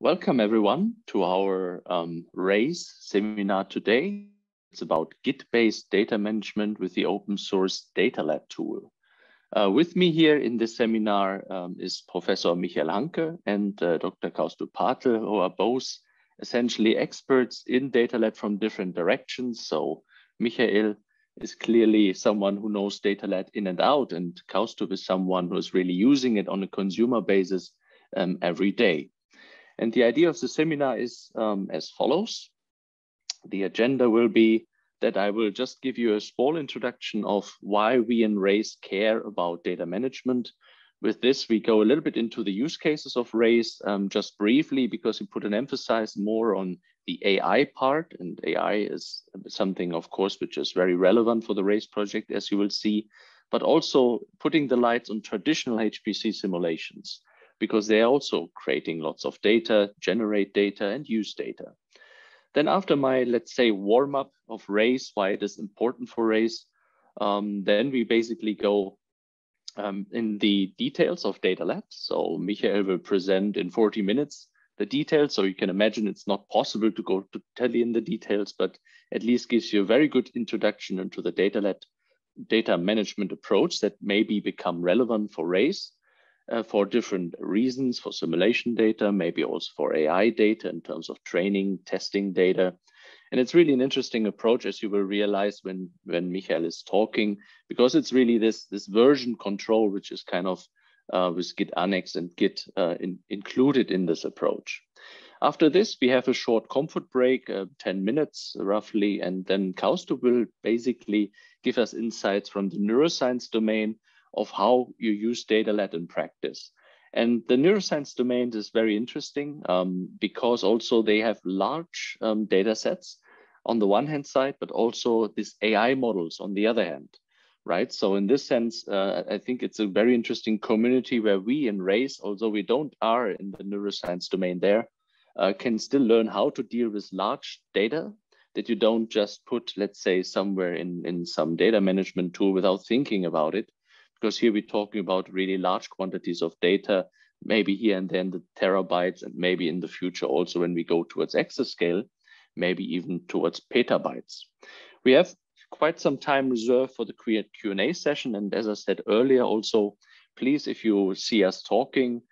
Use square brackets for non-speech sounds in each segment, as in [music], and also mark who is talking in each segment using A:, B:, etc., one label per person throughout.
A: Welcome everyone to our um, RAISE seminar today. It's about Git-based data management with the open source DataLad tool. Uh, with me here in this seminar um, is Professor Michael Hanke and uh, Dr. Kaustubh Patil, who are both essentially experts in DataLad from different directions. So Michael is clearly someone who knows DataLad in and out, and Kaustubh is someone who is really using it on a consumer basis um, every day. And the idea of the seminar is um, as follows. The agenda will be that I will just give you a small introduction of why we in RAISE care about data management. With this, we go a little bit into the use cases of RAISE um, just briefly because we put an emphasis more on the AI part and AI is something, of course, which is very relevant for the RAISE project, as you will see, but also putting the lights on traditional HPC simulations because they're also creating lots of data, generate data and use data. Then after my, let's say, warm up of RAISE, why it is important for RAISE, um, then we basically go um, in the details of DataLad. So Michael will present in 40 minutes the details. So you can imagine it's not possible to go to tell you in the details, but at least gives you a very good introduction into the DataLad data management approach that maybe become relevant for RAISE uh, for different reasons, for simulation data, maybe also for AI data in terms of training, testing data. And it's really an interesting approach, as you will realize when, when Michael is talking, because it's really this, this version control, which is kind of uh, with Git Annex and Git uh, in, included in this approach. After this, we have a short comfort break, uh, 10 minutes roughly, and then Kaustubh will basically give us insights from the neuroscience domain of how you use DataLad in practice. And the neuroscience domain is very interesting um, because also they have large um, data sets on the one hand side, but also these AI models on the other hand, right? So in this sense, uh, I think it's a very interesting community where we in RAISE, although we don't are in the neuroscience domain there, uh, can still learn how to deal with large data that you don't just put, let's say, somewhere in, in some data management tool without thinking about it, because here we're talking about really large quantities of data, maybe here and then the terabytes, and maybe in the future also when we go towards exascale, maybe even towards petabytes. We have quite some time reserved for the Q&A session. And as I said earlier, also, please, if you see us talking,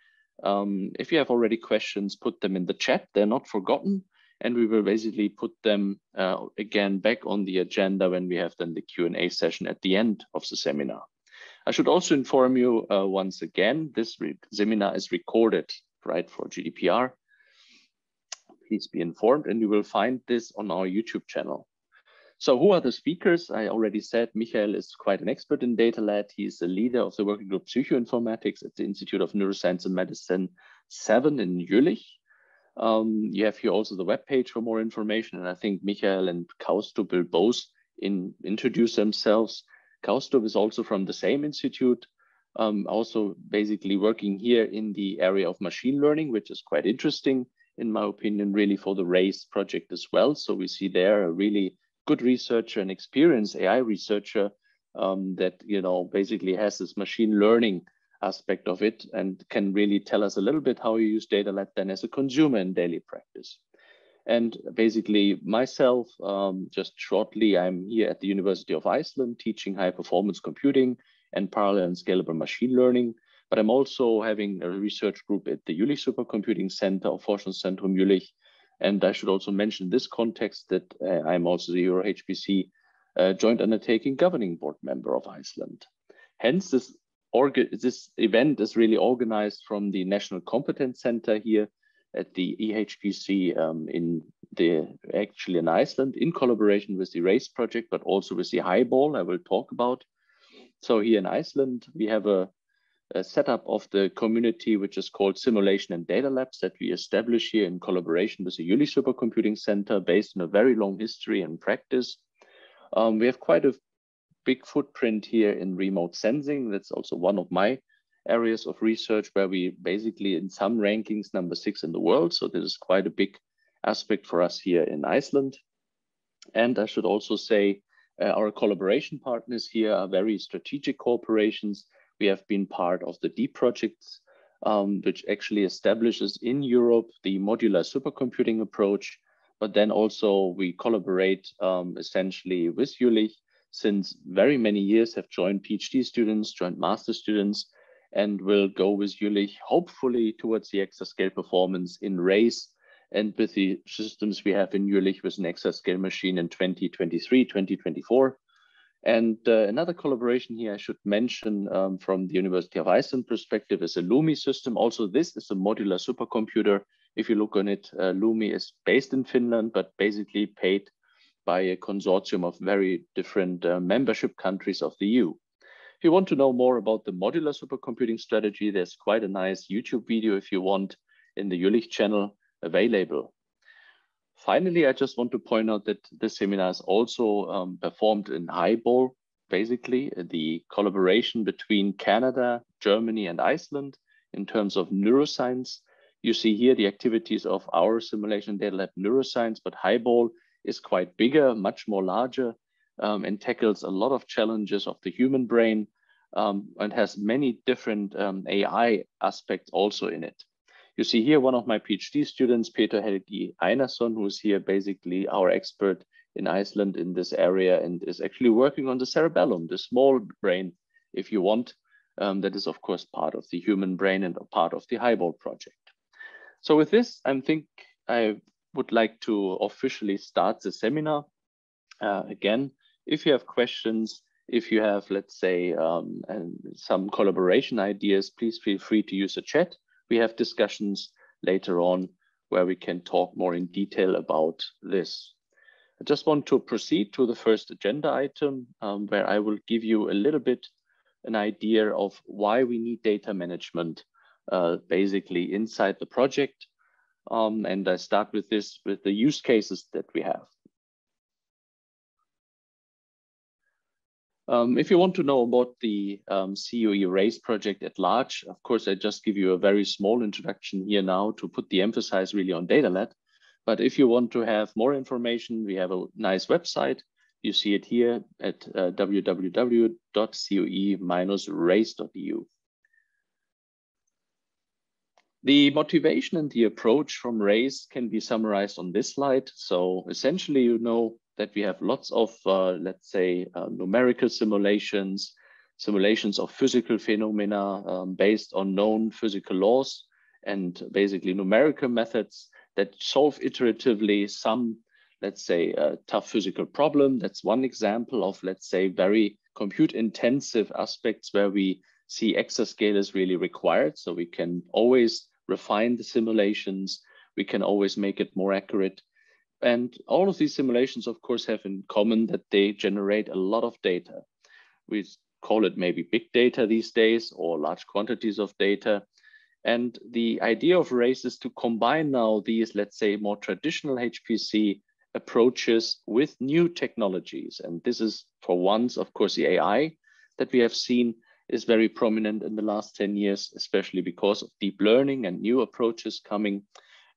A: um, if you have already questions, put them in the chat. They're not forgotten. And we will basically put them uh, again back on the agenda when we have then the Q&A session at the end of the seminar. I should also inform you uh, once again, this seminar is recorded, right, for GDPR. Please be informed and you will find this on our YouTube channel. So who are the speakers? I already said Michael is quite an expert in DataLad. He is the leader of the working group Psychoinformatics at the Institute of Neuroscience and Medicine 7 in Jülich. Um, you have here also the webpage for more information. And I think Michael and Kaustubh will both in, introduce themselves. Kaustubh is also from the same institute, um, also basically working here in the area of machine learning, which is quite interesting, in my opinion, really for the RAISE project as well. So we see there a really good researcher and experienced AI researcher um, that, you know, basically has this machine learning aspect of it and can really tell us a little bit how you use DataLad then as a consumer in daily practice. And basically myself, um, just shortly, I'm here at the University of Iceland teaching high performance computing and parallel and scalable machine learning. But I'm also having a research group at the Jülich Supercomputing Center of Forschungszentrum Jülich. And I should also mention this context that uh, I'm also the EuroHPC uh, joint undertaking governing board member of Iceland. Hence, this, this event is really organized from the National Competence Center here at the EHPC um, in the actually in Iceland in collaboration with the RAISE project, but also with the HIBALL I will talk about. So here in Iceland, we have a, a setup of the community, which is called Simulation and Data Labs that we establish here in collaboration with the Jülich Supercomputing Center based on a very long history and practice. Um, we have quite a big footprint here in remote sensing. That's also one of my areas of research where we basically in some rankings number six in the world. So this is quite a big aspect for us here in Iceland. And I should also say uh, our collaboration partners here are very strategic corporations. We have been part of the DEEP projects um, which actually establishes in Europe the modular supercomputing approach. But then also we collaborate um, essentially with Jülich since very many years have joined PhD students, joined master students, and will go with Jülich hopefully towards the exascale performance in RAISE and with the systems we have in Jülich with an exascale machine in 2023, 2024. And uh, another collaboration here I should mention um, from the University of Iceland perspective is a LUMI system. Also, this is a modular supercomputer. If you look on it, uh, LUMI is based in Finland, but basically paid by a consortium of very different uh, membership countries of the EU. If you want to know more about the modular supercomputing strategy, there's quite a nice YouTube video if you want in the Jülich channel available. Finally, I just want to point out that this seminar is also um, performed in HIBALL, basically the collaboration between Canada, Germany, and Iceland in terms of neuroscience. You see here the activities of our simulation data lab neuroscience, but HIBALL is quite bigger, much more larger, um, and tackles a lot of challenges of the human brain um, and has many different um, AI aspects also in it. You see here one of my PhD students, Peter Helgi Einarsson, who's here basically our expert in Iceland in this area and is actually working on the cerebellum, the small brain, if you want. Um, that is, of course, part of the human brain and a part of the HIBALL project. So with this, I think I would like to officially start the seminar. Uh, again, if you have questions, if you have, let's say, um, some collaboration ideas, please feel free to use the chat we have discussions later on where we can talk more in detail about this. I just want to proceed to the first agenda item um, where I will give you a little bit an idea of why we need data management uh, basically inside the project. Um, and I start with this with the use cases that we have. Um, if you want to know about the um, COE RAISE project at large, of course, I just give you a very small introduction here now to put the emphasis really on DataLad. But if you want to have more information, we have a nice website. You see it here at uh, www.coe-raise.eu. The motivation and the approach from RAISE can be summarized on this slide. So essentially, you know, that we have lots of, uh, let's say, uh, numerical simulations, simulations of physical phenomena um, based on known physical laws and basically numerical methods that solve iteratively some, let's say, uh, tough physical problem. That's one example of, let's say, very compute intensive aspects where we see exascale is really required. So we can always refine the simulations. We can always make it more accurate. And all of these simulations, of course, have in common that they generate a lot of data. We call it maybe big data these days or large quantities of data. And the idea of RAISE is to combine now these, let's say, more traditional HPC approaches with new technologies. And this is for once, of course, the AI that we have seen is very prominent in the last 10 years, especially because of deep learning and new approaches coming.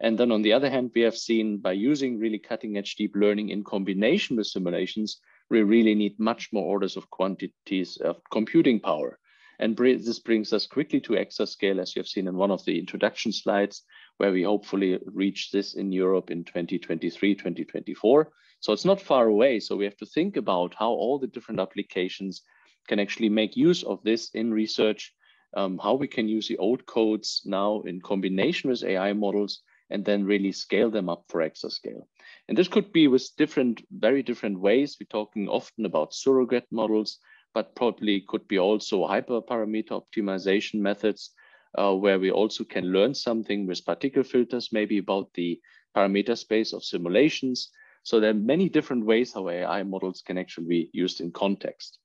A: And then on the other hand, we have seen by using really cutting edge deep learning in combination with simulations, we really need much more orders of quantities of computing power. And this brings us quickly to exascale, as you have seen in one of the introduction slides, where we hopefully reach this in Europe in 2023, 2024. So it's not far away. So we have to think about how all the different applications can actually make use of this in research, um, how we can use the old codes now in combination with AI models and then really scale them up for exascale. And this could be with different, very different ways. We're talking often about surrogate models, but probably could be also hyperparameter optimization methods, uh, where we also can learn something with particle filters, maybe about the parameter space of simulations. So there are many different ways how AI models can actually be used in context.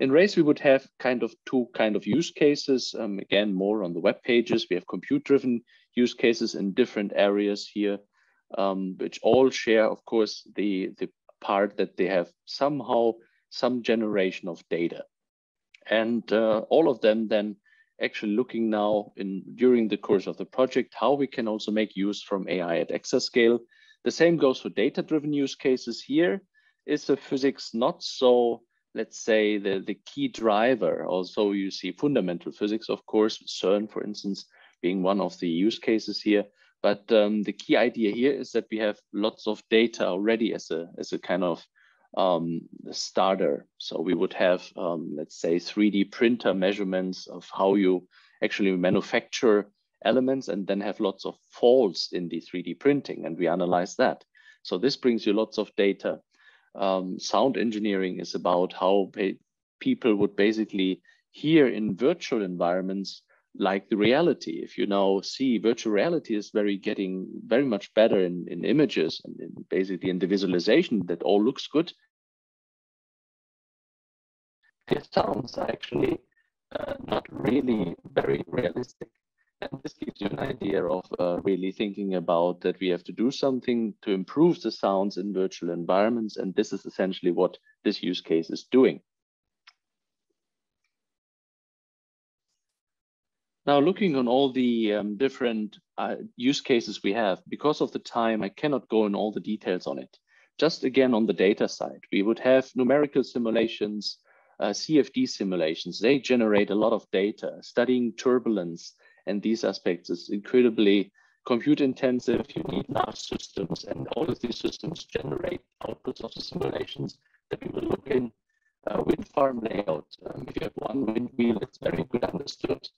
A: In RAISE, we would have kind of two kind of use cases. Um, again, more on the web pages. We have compute-driven use cases in different areas here, um, which all share, of course, the, the part that they have somehow some generation of data. And uh, all of them then actually looking now in during the course of the project, how we can also make use from AI at exascale. The same goes for data-driven use cases here. Is the physics not so, let's say, the, the key driver? Also, you see fundamental physics, of course, CERN, for instance, being one of the use cases here. But um, the key idea here is that we have lots of data already as a, as a kind of um, starter. So we would have, um, let's say, 3D printer measurements of how you actually manufacture elements and then have lots of faults in the 3D printing and we analyze that. So this brings you lots of data. Um, sound engineering is about how people would basically hear in virtual environments like the reality. If you now see virtual reality is very getting very much better in, in images and in basically in the visualization that all looks good. The sounds actually uh, not really very realistic. And this gives you an idea of uh, really thinking about that we have to do something to improve the sounds in virtual environments. And this is essentially what this use case is doing. Now, looking on all the um, different uh, use cases we have, because of the time, I cannot go in all the details on it. Just again, on the data side, we would have numerical simulations, uh, CFD simulations. They generate a lot of data. Studying turbulence and these aspects is incredibly compute intensive. You need large systems, and all of these systems generate outputs of the simulations that we will look in. Uh, wind farm layout. Um, if you have one wind wheel, it's very good understood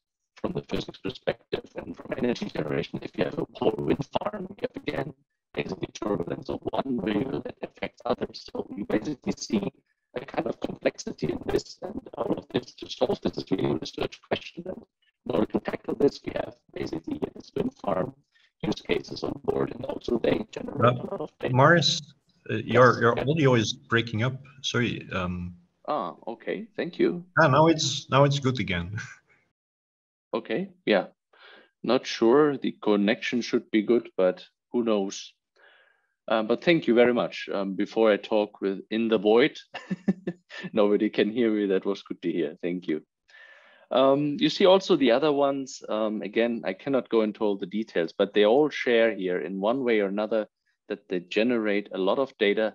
A: from the physics perspective and from energy generation, if you have a polar wind farm, you have again basically turbulence of one wheel that affects others. So you basically see a kind of complexity in this, and all of this to solve this is really a research question. And in order to tackle this, we have basically this wind farm use cases on board, and also they generate uh, a lot of data.
B: Morris, uh, your your yeah. audio is breaking up. Sorry. Um,
A: ah, okay. Thank you.
B: Ah, now it's now it's good again. [laughs]
A: Okay, yeah. Not sure. The connection should be good, but who knows? Um, but thank you very much. Um, before I talk with in the void, [laughs] nobody can hear me. That was good to hear. Thank you. Um, you see also the other ones. Um, again, I cannot go into all the details, but they all share here in one way or another that they generate a lot of data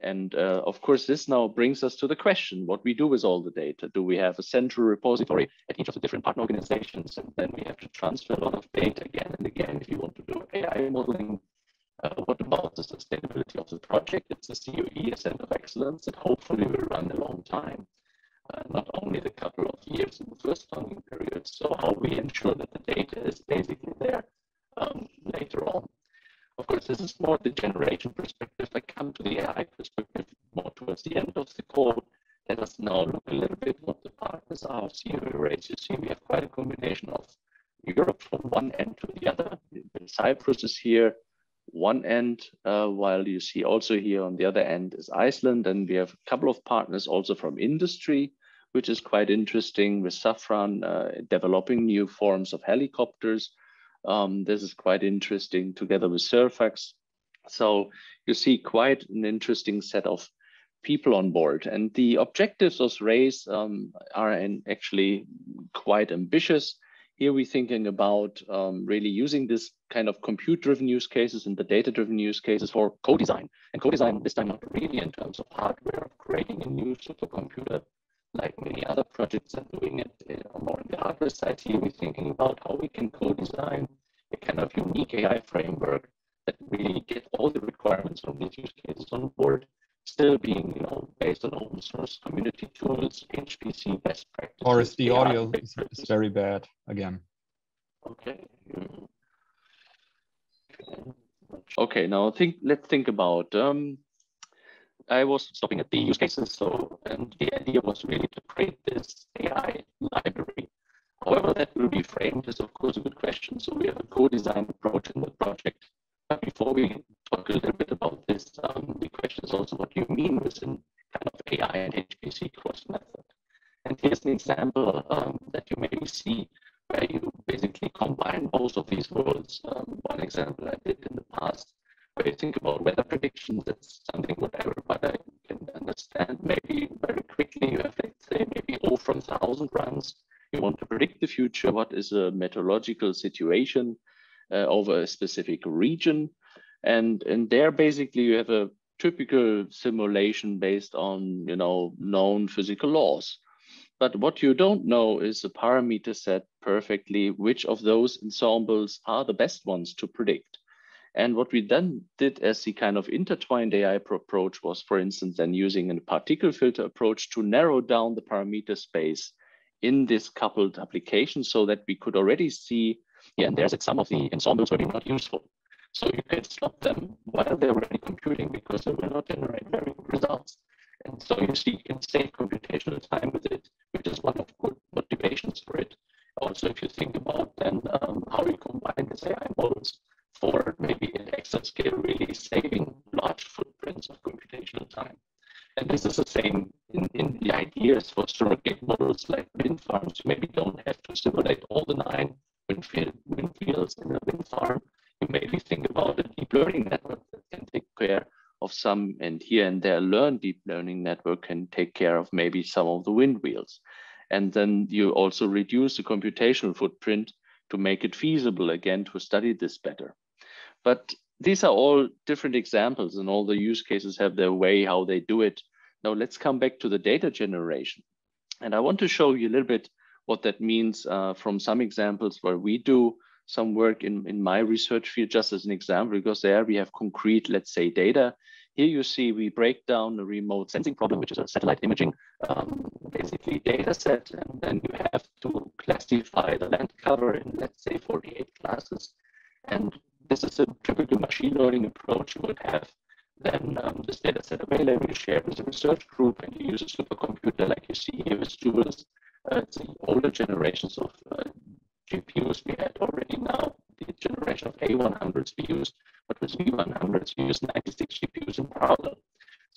A: and uh, of course, this now brings us to the question, what we do with all the data. Do we have a central repository at each of the different partner organizations? And then we have to transfer a lot of data again and again. If you want to do AI modeling, uh, what about the sustainability of the project? It's a COE, a Center of Excellence that hopefully will run a long time, uh, not only the couple of years in the first funding period. So how we ensure that the data is basically there um, later on. Of course, this is more the generation perspective. I come to the AI perspective more towards the end of the call. Let us now look a little bit what the partners are. You see, we have quite a combination of Europe from one end to the other. Cyprus is here, one end, uh, while you see also here on the other end is Iceland. And we have a couple of partners also from industry, which is quite interesting with Safran uh, developing new forms of helicopters um, this is quite interesting together with Surfax. So you see quite an interesting set of people on board. And the objectives of RAISE um, are actually quite ambitious. Here we're thinking about um, really using this kind of compute-driven use cases and the data-driven use cases for co-design. And co-design this time not really in terms of hardware, creating a new supercomputer, like many other projects are doing it uh, more on the hardware side. Here we're thinking about how we can co-design a kind of unique AI framework that really get all the requirements of these use cases on board, still being, you know, based on open source community tools, HPC best practices.
C: Or is the audio is, is very bad again?
A: Okay. Okay, now think let's think about um, I was stopping at the use cases. So, and the idea was really to create this AI library. However, that will be framed is of course a good question. So we have a co-design approach in the project. But before we talk a little bit about this, um, the question is also what do you mean with an kind of AI and HPC cross method. And here's an example um, that you maybe see where you basically combine both of these worlds. Um, one example I did in the past think about weather predictions, that's something what everybody can understand. Maybe very quickly you have, let's say, maybe O from 1,000 runs. You want to predict the future. What is a meteorological situation uh, over a specific region? And, and there basically you have a typical simulation based on, you know, known physical laws. But what you don't know is the parameter set perfectly which of those ensembles are the best ones to predict. And what we then did as the kind of intertwined AI approach was, for instance, then using a particle filter approach to narrow down the parameter space in this coupled application so that we could already see, yeah, and there's some of the ensembles were not useful. So you can stop them while they're already computing because they will not generate very good results. And so you see, you can save computational time with it, which is one of good motivations for it. Also, if you think about then um, how you combine these AI models for maybe in exascale really saving large footprints of computational time. And this is the same in, in the ideas for surrogate models like wind farms. You maybe don't have to simulate all the nine wind, field, wind fields in a wind farm. You maybe think about a deep learning network that can take care of some, and here and there, learn deep learning network can take care of maybe some of the wind wheels. And then you also reduce the computational footprint to make it feasible again to study this better. But these are all different examples and all the use cases have their way how they do it. Now let's come back to the data generation. And I want to show you a little bit what that means uh, from some examples where we do some work in, in my research field, just as an example, because there we have concrete, let's say, data. Here you see we break down the remote sensing problem, which is a satellite imaging, um, basically data set, and then you have to classify the land cover in, let's say, 48 classes. And this is a typical machine learning approach you would have then um, this data set available, you share with a research group, and you use a supercomputer like you see here with JUWELS. Uh, the older generations of uh, GPUs we had already now, the generation of A100s we used, but with V100s we use 96 GPUs in parallel.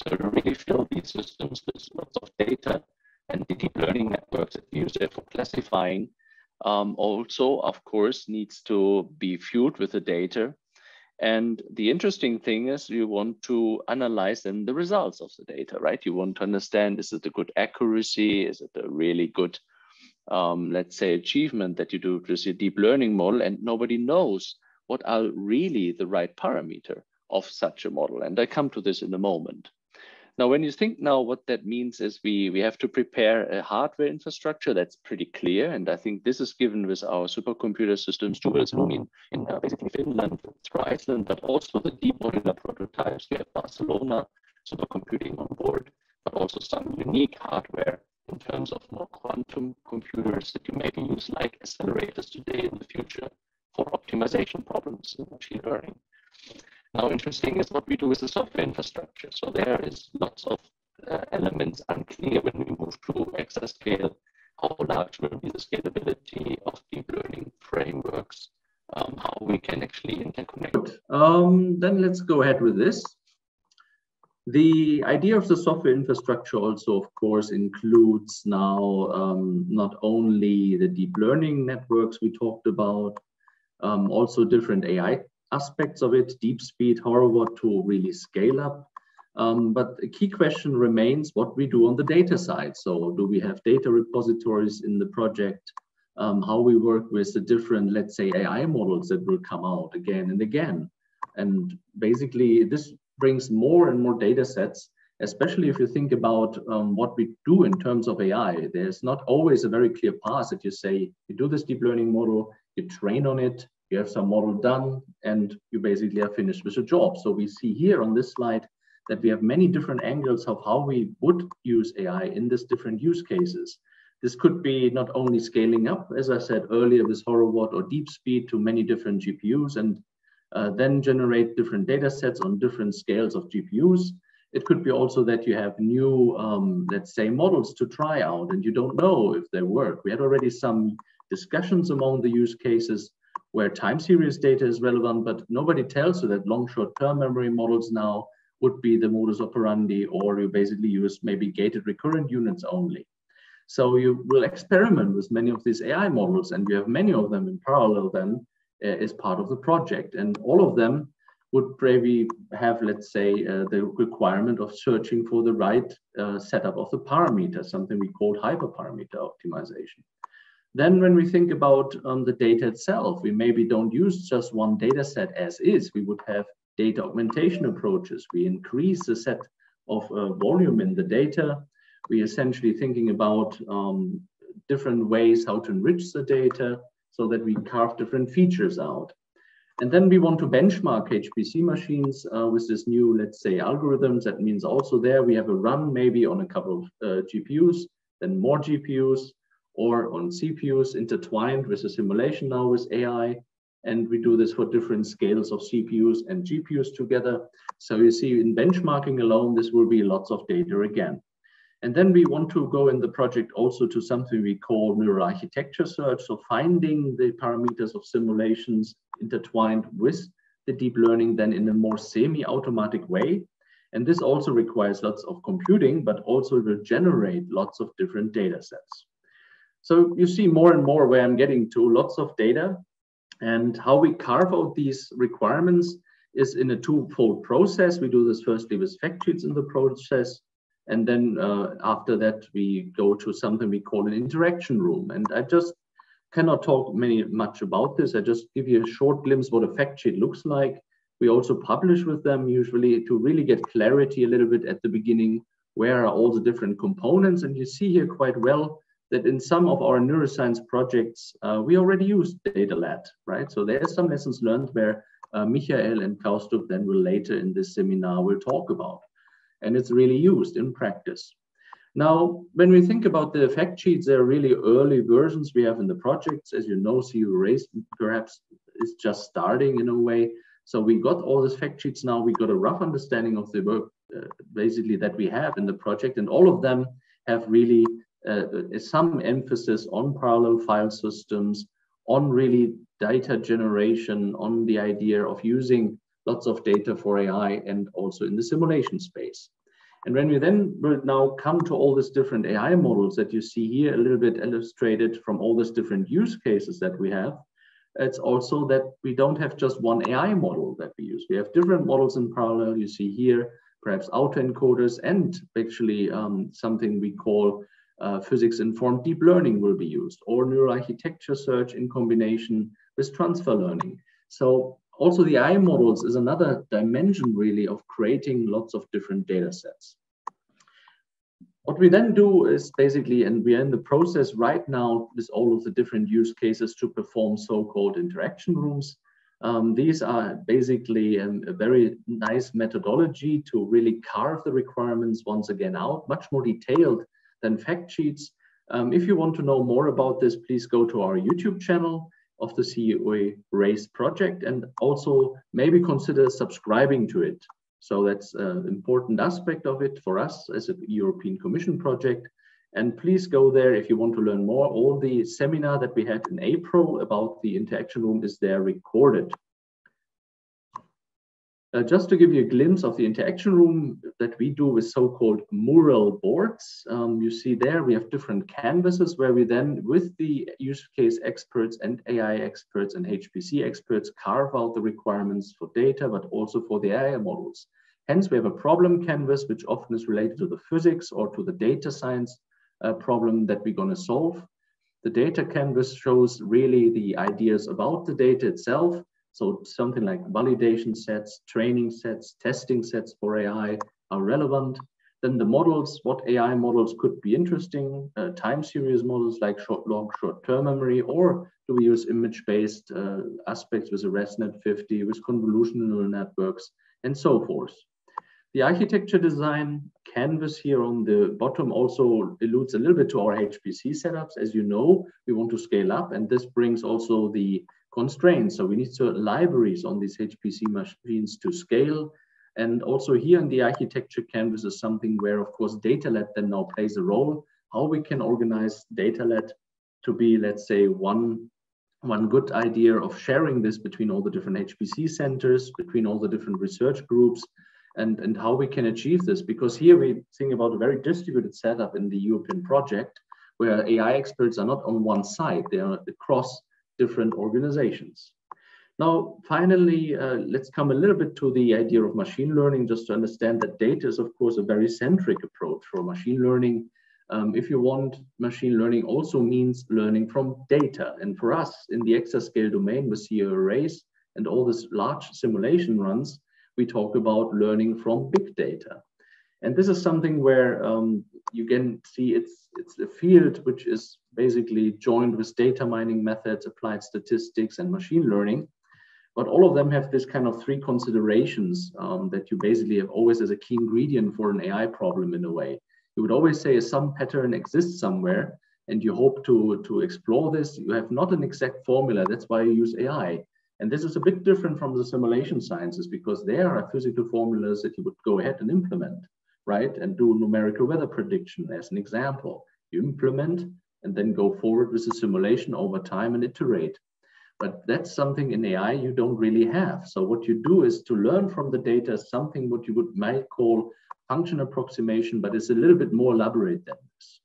A: So to really fill these systems with lots of data and the deep learning networks that we use there for classifying um, also, of course, needs to be fueled with the data. And the interesting thing is you want to analyze then the results of the data, right? You want to understand, is it a good accuracy? Is it a really good, um, let's say, achievement that you do with your deep learning model? And nobody knows what are really the right parameter of such a model. And I come to this in a moment. Now, when you think now what that means is we, we have to prepare a hardware infrastructure that's pretty clear. And I think this is given with our supercomputer systems, JUWELS Lumin in uh, basically Finland, Iceland, but also the deep modular prototypes. We have Barcelona supercomputing on board, but also some unique hardware in terms of more quantum computers that you maybe use like accelerators today in the future for optimization problems in machine learning. Now, interesting is what we do with the software infrastructure. So there is lots of uh, elements unclear when we move to exascale. How large will be the scalability of deep learning frameworks? Um, how we can actually interconnect.
D: Um, then let's go ahead with this. The idea of the software infrastructure also, of course, includes now um, not only the deep learning networks we talked about, um, also different AI aspects of it, deep speed, Horovod to really scale up. Um, but a key question remains what we do on the data side. So do we have data repositories in the project? Um, how we work with the different, let's say, AI models that will come out again and again. And basically, this brings more and more data sets, especially if you think about um, what we do in terms of AI. There's not always a very clear path that you say, you do this deep learning model, you train on it, you have some model done, and you basically are finished with your job. So we see here on this slide that we have many different angles of how we would use AI in these different use cases. This could be not only scaling up, as I said earlier, with Horovod or DeepSpeed to many different GPUs and uh, then generate different data sets on different scales of GPUs. It could be also that you have new, um, let's say, models to try out and you don't know if they work. We had already some discussions among the use cases where time series data is relevant, but nobody tells you that long short-term memory models now would be the modus operandi, or you basically use maybe gated recurrent units only. So you will experiment with many of these AI models, and we have many of them in parallel then uh, as part of the project. And all of them would maybe have, let's say, uh, the requirement of searching for the right uh, setup of the parameter, something we call hyperparameter optimization. Then when we think about um, the data itself, we maybe don't use just one data set as is. We would have data augmentation approaches. We increase the set of uh, volume in the data.
A: we essentially thinking about um, different ways how to enrich the data so that we carve different features out. And then we want to benchmark HPC machines uh, with this new, let's say, algorithms. That means also there we have a run maybe on a couple of uh, GPUs, then more GPUs, or on CPUs intertwined with a simulation now with AI. And we do this for different scales of CPUs and GPUs together. So you see in benchmarking alone, this will be lots of data again. And then we want to go in the project also to something we call neural architecture search. So finding the parameters of simulations intertwined with the deep learning then in a more semi-automatic way. And this also requires lots of computing, but also will generate lots of different data sets. So you see more and more where I'm getting to lots of data and how we carve out these requirements is in a two-fold process. We do this firstly with fact sheets in the process. And then uh, after that, we go to something we call an interaction room. And I just cannot talk many much about this. I just give you a short glimpse what a fact sheet looks like. We also publish with them usually to really get clarity a little bit at the beginning. Where are all the different components? And you see here quite well that in some of our neuroscience projects, uh, we already use DataLad, right? So there's some lessons learned where uh, Michael and Kaustubh then will later in this seminar will talk about. And it's really used in practice. Now, when we think about the fact sheets, they're really early versions we have in the projects. As you know, CoE RAISE perhaps is just starting in a way. So we got all these fact sheets now. We got a rough understanding of the work uh, basically that we have in the project. And all of them have really some emphasis on parallel file systems, on really data generation, on the idea of using lots of data for AI and also in the simulation space. And when we then will now come to all these different AI models that you see here, a little bit illustrated from all these different use cases that we have, it's also that we don't have just one AI model that we use. We have different models in parallel. You see here, perhaps autoencoders and actually um, something we call uh, physics-informed deep learning will be used, or neural architecture search in combination with transfer learning. So also the AI models is another dimension really of creating lots of different data sets. What we then do is basically, and we are in the process right now with all of the different use cases to perform so-called interaction rooms. Um, these are basically um, a very nice methodology to really carve the requirements once again out, much more detailed than fact sheets. Um, if you want to know more about this, please go to our YouTube channel of the CoE RAISE project and also maybe consider subscribing to it. So that's an important aspect of it for us as a European Commission project. And please go there if you want to learn more. All the seminar that we had in April about the interaction room is there recorded. Uh, just to give you a glimpse of the interaction room that we do with so-called mural boards, um, you see there we have different canvases where we then, with the use case experts and AI experts and HPC experts, carve out the requirements for data, but also for the AI models. Hence, we have a problem canvas, which often is related to the physics or to the data science uh, problem that we're going to solve. The data canvas shows really the ideas about the data itself, so something like validation sets, training sets, testing sets for AI are relevant. Then the models, what AI models could be interesting, uh, time series models like short, long, short-term memory, or do we use image-based uh, aspects with a ResNet 50, with convolutional neural networks, and so forth. The architecture design canvas here on the bottom also alludes a little bit to our HPC setups. As you know, we want to scale up, and this brings also the constraints. So we need to libraries on these HPC machines to scale. And also here in the architecture canvas is something where, of course, DataLad then now plays a role, how we can organize DataLad to be, let's say, one, one good idea of sharing this between all the different HPC centers, between all the different research groups, and, and how we can achieve this. Because here we think about a very distributed setup in the European project, where AI experts are not on one side, they are across different organizations. Now, finally, uh, let's come a little bit to the idea of machine learning, just to understand that data is, of course, a very centric approach for machine learning. Um, if you want, machine learning also means learning from data. And for us in the exascale domain with CoE RAISE and all these large simulation runs, we talk about learning from big data. And this is something where um, you can see it's it's a field which is basically joined with data mining methods, applied statistics, and machine learning. But all of them have this kind of three considerations um, that you basically have always as a key ingredient for an AI problem in a way. You would always say some pattern exists somewhere and you hope to, to explore this. You have not an exact formula. That's why you use AI. And this is a bit different from the simulation sciences because there are physical formulas that you would go ahead and implement, right? And do numerical weather prediction as an example. You implement and then go forward with the simulation over time and iterate. But that's something in AI you don't really have. So what you do is to learn from the data something what you would might call function approximation, but it's a little bit more elaborate than this.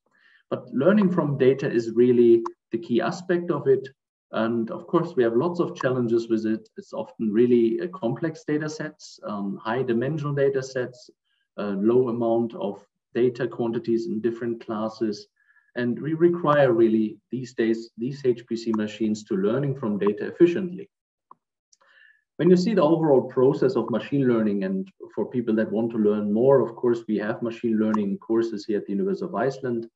A: But learning from data is really the key aspect of it. And of course, we have lots of challenges with it. It's often really uh, complex data sets, um, high dimensional data sets, a low amount of data quantities in different classes, and we require really these days, these HPC machines to learning from data efficiently. When you see the overall process of machine learning and for people that want to learn more, of course, we have machine learning courses here at the University of Iceland.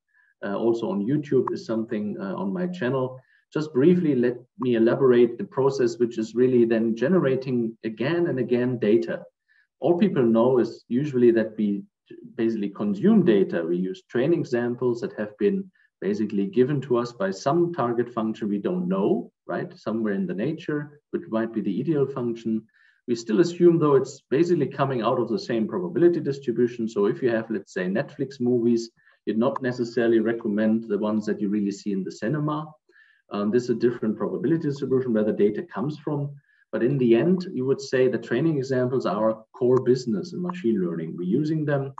A: Uh, also on YouTube is something uh, on my channel. Just briefly, let me elaborate the process, which is really then generating again and again data. All people know is usually that we basically consume data. We use training examples that have been basically given to us by some target function we don't know, right? Somewhere in the nature, which might be the ideal function. We still assume though it's basically coming out of the same probability distribution. So if you have, let's say, Netflix movies, you'd not necessarily recommend the ones that you really see in the cinema. Um, this is a different probability distribution where the data comes from. But in the end, you would say the training examples are our core business in machine learning. We're using them.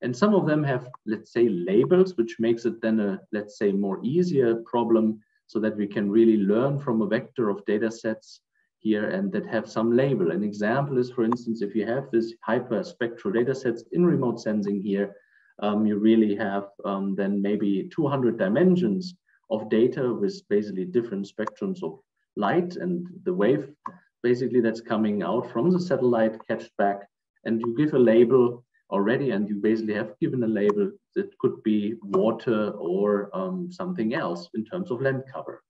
A: And some of them have, let's say, labels, which makes it then a, let's say, more easier problem so that we can really learn from a vector of data sets here and that have some label. An example is, for instance, if you have this hyperspectral data sets in remote sensing here, um, you really have um, then maybe 200 dimensions of data with basically different spectrums of light and the wave basically that's coming out from the satellite catched back and you give a label already and you basically have given a label that could be water or um, something else in terms of land cover.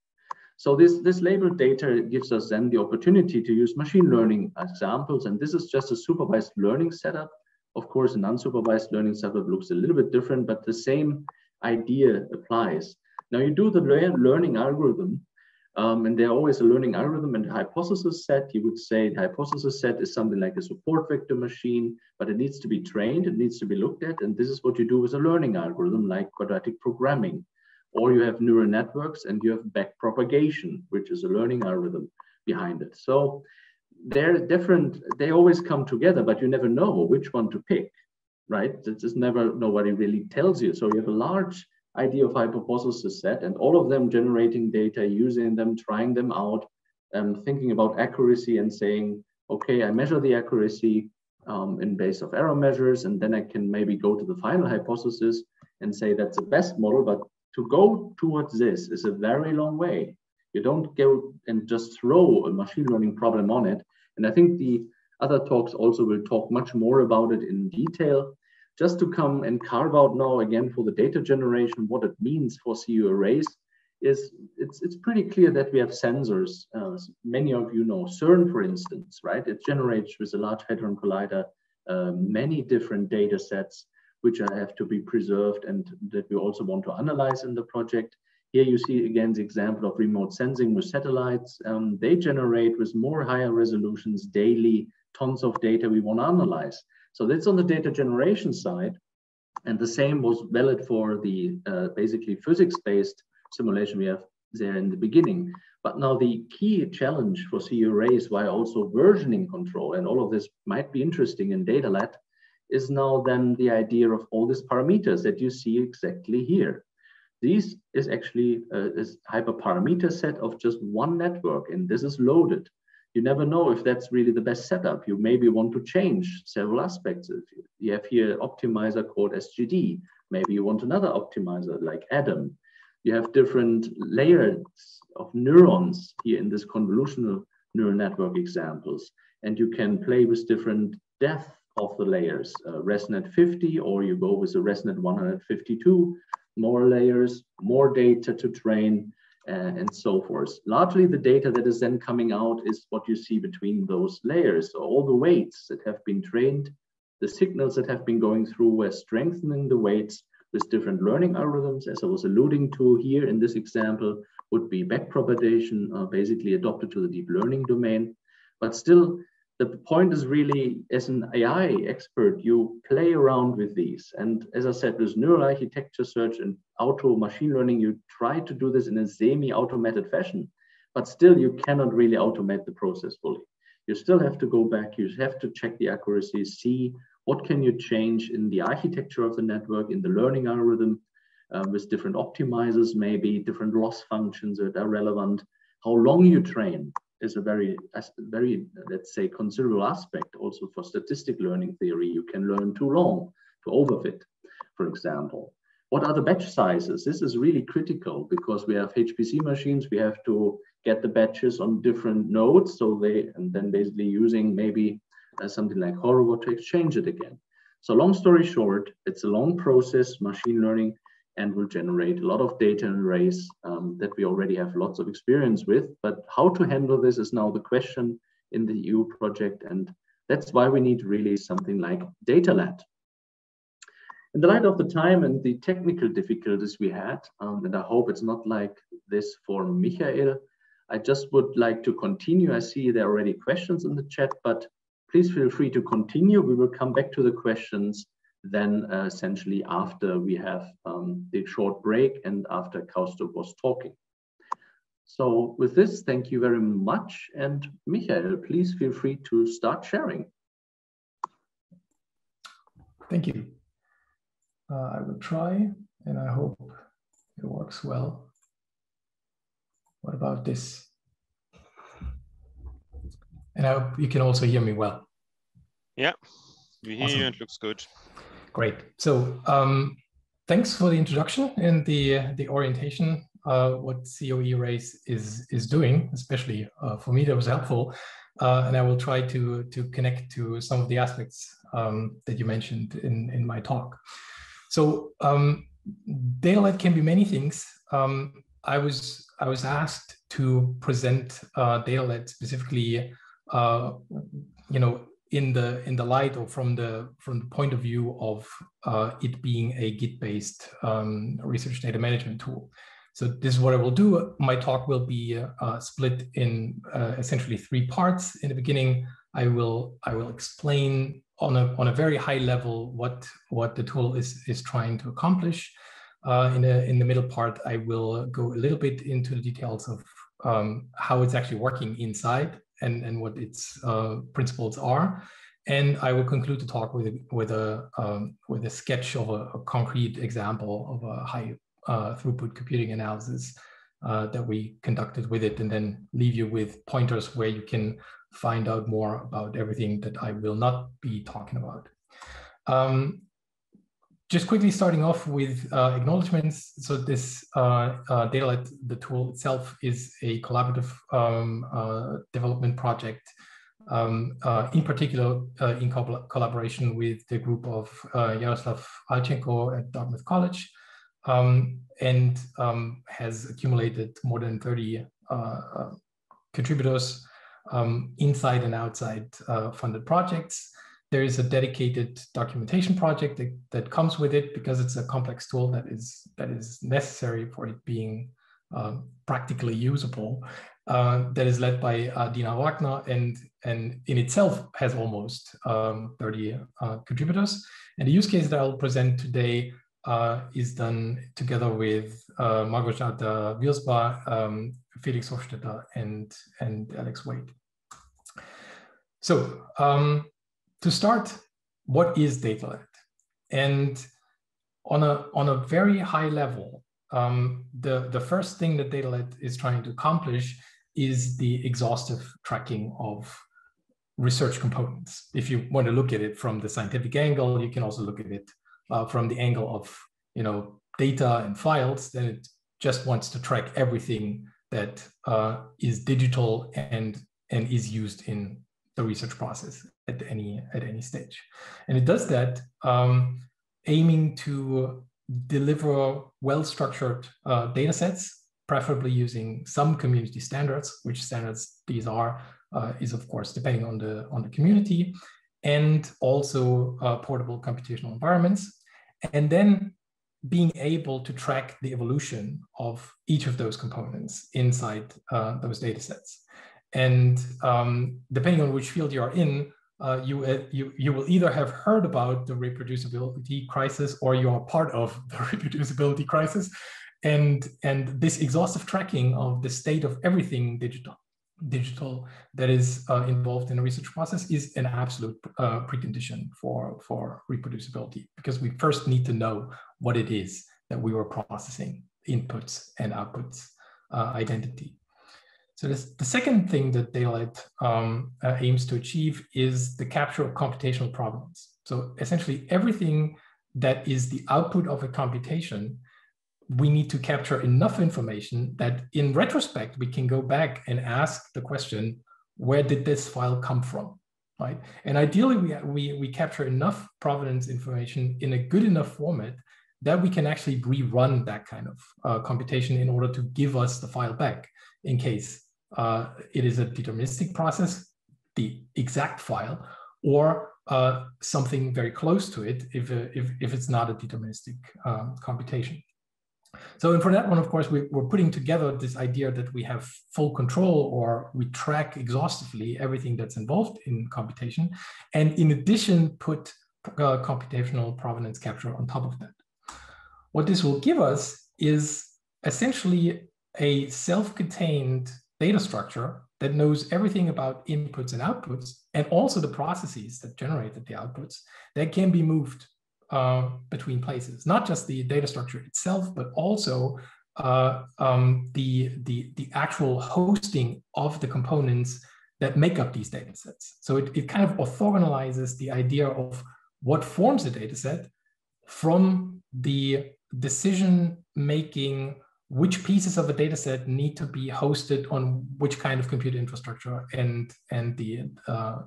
A: So this, this labeled data gives us then the opportunity to use machine learning examples. And this is just a supervised learning setup. Of course, an unsupervised learning setup looks a little bit different, but the same idea applies. Now you do the learning algorithm um, and there's always a learning algorithm and hypothesis set. You would say the hypothesis set is something like a support vector machine, but it needs to be trained, it needs to be looked at. And this is what you do with a learning algorithm like quadratic programming. Or you have neural networks and you have backpropagation, which is a learning algorithm behind it. So they're different, they always come together, but you never know which one to pick, right? It's just never, nobody really tells you. So you have a large idea of hypothesis set and all of them generating data, using them, trying them out, um, thinking about accuracy and saying, okay, I measure the accuracy um, in base of error measures, and then I can maybe go to the final hypothesis and say that's the best model. But to go towards this is a very long way. You don't go and just throw a machine learning problem on it. And I think the other talks also will talk much more about it in detail just to come and carve out now again for the data generation, what it means for CoE RAISE is it's, it's pretty clear that we have sensors. Uh, many of you know CERN, for instance, right? It generates with a Large Hadron Collider uh, many different data sets which I have to be preserved and that we also want to analyze in the project. Here you see again the example of remote sensing with satellites. Um, they generate with more higher resolutions daily tons of data we want to analyze. So that's on the data generation side. And the same was valid for the uh, basically physics-based simulation we have there in the beginning. But now the key challenge for CoE RAISE why also versioning control, and all of this might be interesting in data DataLad, is now then the idea of all these parameters that you see exactly here. This is actually a, a hyperparameter set of just one network, and this is loaded you never know if that's really the best setup. You maybe want to change several aspects. You have here optimizer called SGD. Maybe you want another optimizer like Adam. You have different layers of neurons here in this convolutional neural network examples. And you can play with different depth of the layers, uh, ResNet 50, or you go with the ResNet 152, more layers, more data to train, and so forth. Largely the data that is then coming out is what you see between those layers. So all the weights that have been trained, the signals that have been going through, we're strengthening the weights with different learning algorithms, as I was alluding to here in this example, would be backpropagation, uh, basically adopted to the deep learning domain. But still, the point is really, as an AI expert, you play around with these. And as I said, with neural architecture search and auto machine learning, you try to do this in a semi-automated fashion, but still you cannot really automate the process fully. You still have to go back, you have to check the accuracy, see what can you change in the architecture of the network, in the learning algorithm, uh, with different optimizers, maybe different loss functions that are relevant, how long you train is a very, very, let's say, considerable aspect also for statistic learning theory. You can learn too long to overfit, for example. What are the batch sizes? This is really critical because we have HPC machines. We have to get the batches on different nodes. So they, and then basically using maybe uh, something like Horovod to exchange it again. So long story short, it's a long process, machine learning, and will generate a lot of data and arrays um, that we already have lots of experience with. But how to handle this is now the question in the EU project. And that's why we need really something like DataLad. In the light of the time and the technical difficulties we had, um, and I hope it's not like this for Michael, I just would like to continue. I see there are already questions in the chat, but please feel free to continue. We will come back to the questions then uh, essentially after we have um, the short break and after Kaustubh was talking. So with this, thank you very much. And Michael, please feel free to start sharing.
E: Thank you. Uh, I will try and I hope it works well. What about this? And I hope you can also hear me well.
F: Yeah, we hear awesome. you. It looks good.
E: Great. So um, thanks for the introduction and the the orientation. Uh, what CoE RAISE is is doing, especially uh, for me, that was helpful. Uh, and I will try to to connect to some of the aspects um, that you mentioned in in my talk. So um, DataLad can be many things. Um, I was I was asked to present uh, DataLad specifically, uh, you know, in the in the light or from the from the point of view of uh, it being a Git-based um, research data management tool. So this is what I will do. My talk will be uh, split in uh, essentially three parts. In the beginning, I will I will explain on a on a very high level what what the tool is is trying to accomplish. Uh, in the in the middle part, I will go a little bit into the details of um, how it's actually working inside and, and what its uh, principles are. And I will conclude the talk with, with, a, um, with a sketch of a, a, concrete example of a high uh, throughput computing analysis uh, that we conducted with it, and then leave you with pointers where you can find out more about everything that I will not be talking about. Um, just quickly starting off with uh, acknowledgements. So this uh, uh, DataLad, the tool itself, is a collaborative um, uh, development project, um, uh, in particular uh, in co collaboration with the group of Yaroslav Halchenko at Dartmouth College, um, and um, has accumulated more than 30 contributors um, inside and outside funded projects. There is a dedicated documentation project that, that comes with it because it's a complex tool that is that is necessary for it being uh, practically usable. Uh, that is led by uh, Dina Wagner and and in itself has almost um, 30 uh, contributors. And the use case that I'll present today uh, is done together with uh, Małgorzata Wierzba, um, Felix Hoffstaedter, and and Alex Waite. So um, to start, what is DataLad? And on a, on a very high level, um, the, the first thing that DataLad is trying to accomplish is the exhaustive tracking of research components. If you want to look at it from the scientific angle, you can also look at it uh, from the angle of you know data and files. Then it just wants to track everything that uh, is digital and and is used in the research process at any at any stage. And it does that um, aiming to deliver well-structured uh, data sets, preferably using some community standards, which standards these are uh, is of course depending on the on the community, and also uh, portable computational environments. And then being able to track the evolution of each of those components inside uh, those data sets. And um, depending on which field you are in, uh, you, uh, you, you will either have heard about the reproducibility crisis or you are part of the [laughs] reproducibility crisis. And, and this exhaustive tracking of the state of everything digital digital that is uh, involved in the research process is an absolute uh, precondition for, for reproducibility because we first need to know what it is that we were processing, inputs and outputs uh, identity. So this, the second thing that DataLad um, uh, aims to achieve is the capture of computational problems. So essentially everything that is the output of a computation we need to capture enough information that in retrospect, we can go back and ask the question, where did this file come from, right? And ideally, we, we, we capture enough provenance information in a good enough format that we can actually rerun that kind of uh, computation in order to give us the file back in case uh, it is a deterministic process, the exact file, or uh, something very close to it if, uh, if, if it's not a deterministic um, computation. So and for that one, of course, we, we're putting together this idea that we have full control or we track exhaustively everything that's involved in computation. And in addition, put uh, computational provenance capture on top of that. What this will give us is essentially a self-contained data structure that knows everything about inputs and outputs, and also the processes that generated the outputs that can be moved uh, between places, not just the data structure itself, but also uh, um, the, the, the actual hosting of the components that make up these data sets. So it, it kind of orthogonalizes the idea of what forms a data set from the decision making which pieces of a data set need to be hosted on which kind of computer infrastructure and and the uh,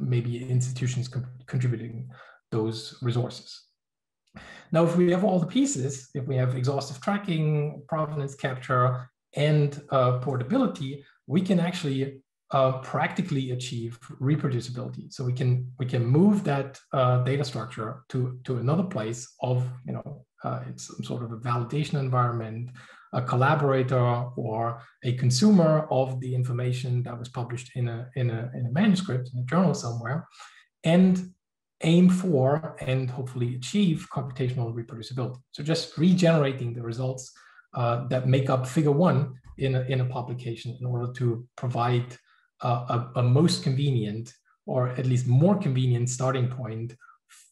E: maybe institutions contributing those resources. Now, if we have all the pieces, if we have exhaustive tracking, provenance capture, and uh, portability, we can actually uh, practically achieve reproducibility. So we can we can move that uh, data structure to to another place of you know uh, it's some sort of a validation environment, a collaborator, or a consumer of the information that was published in a in a in a manuscript in a journal somewhere, and aim for and hopefully achieve computational reproducibility. So just regenerating the results uh, that make up figure one in a, in a publication in order to provide uh, a, a, most convenient or at least more convenient starting point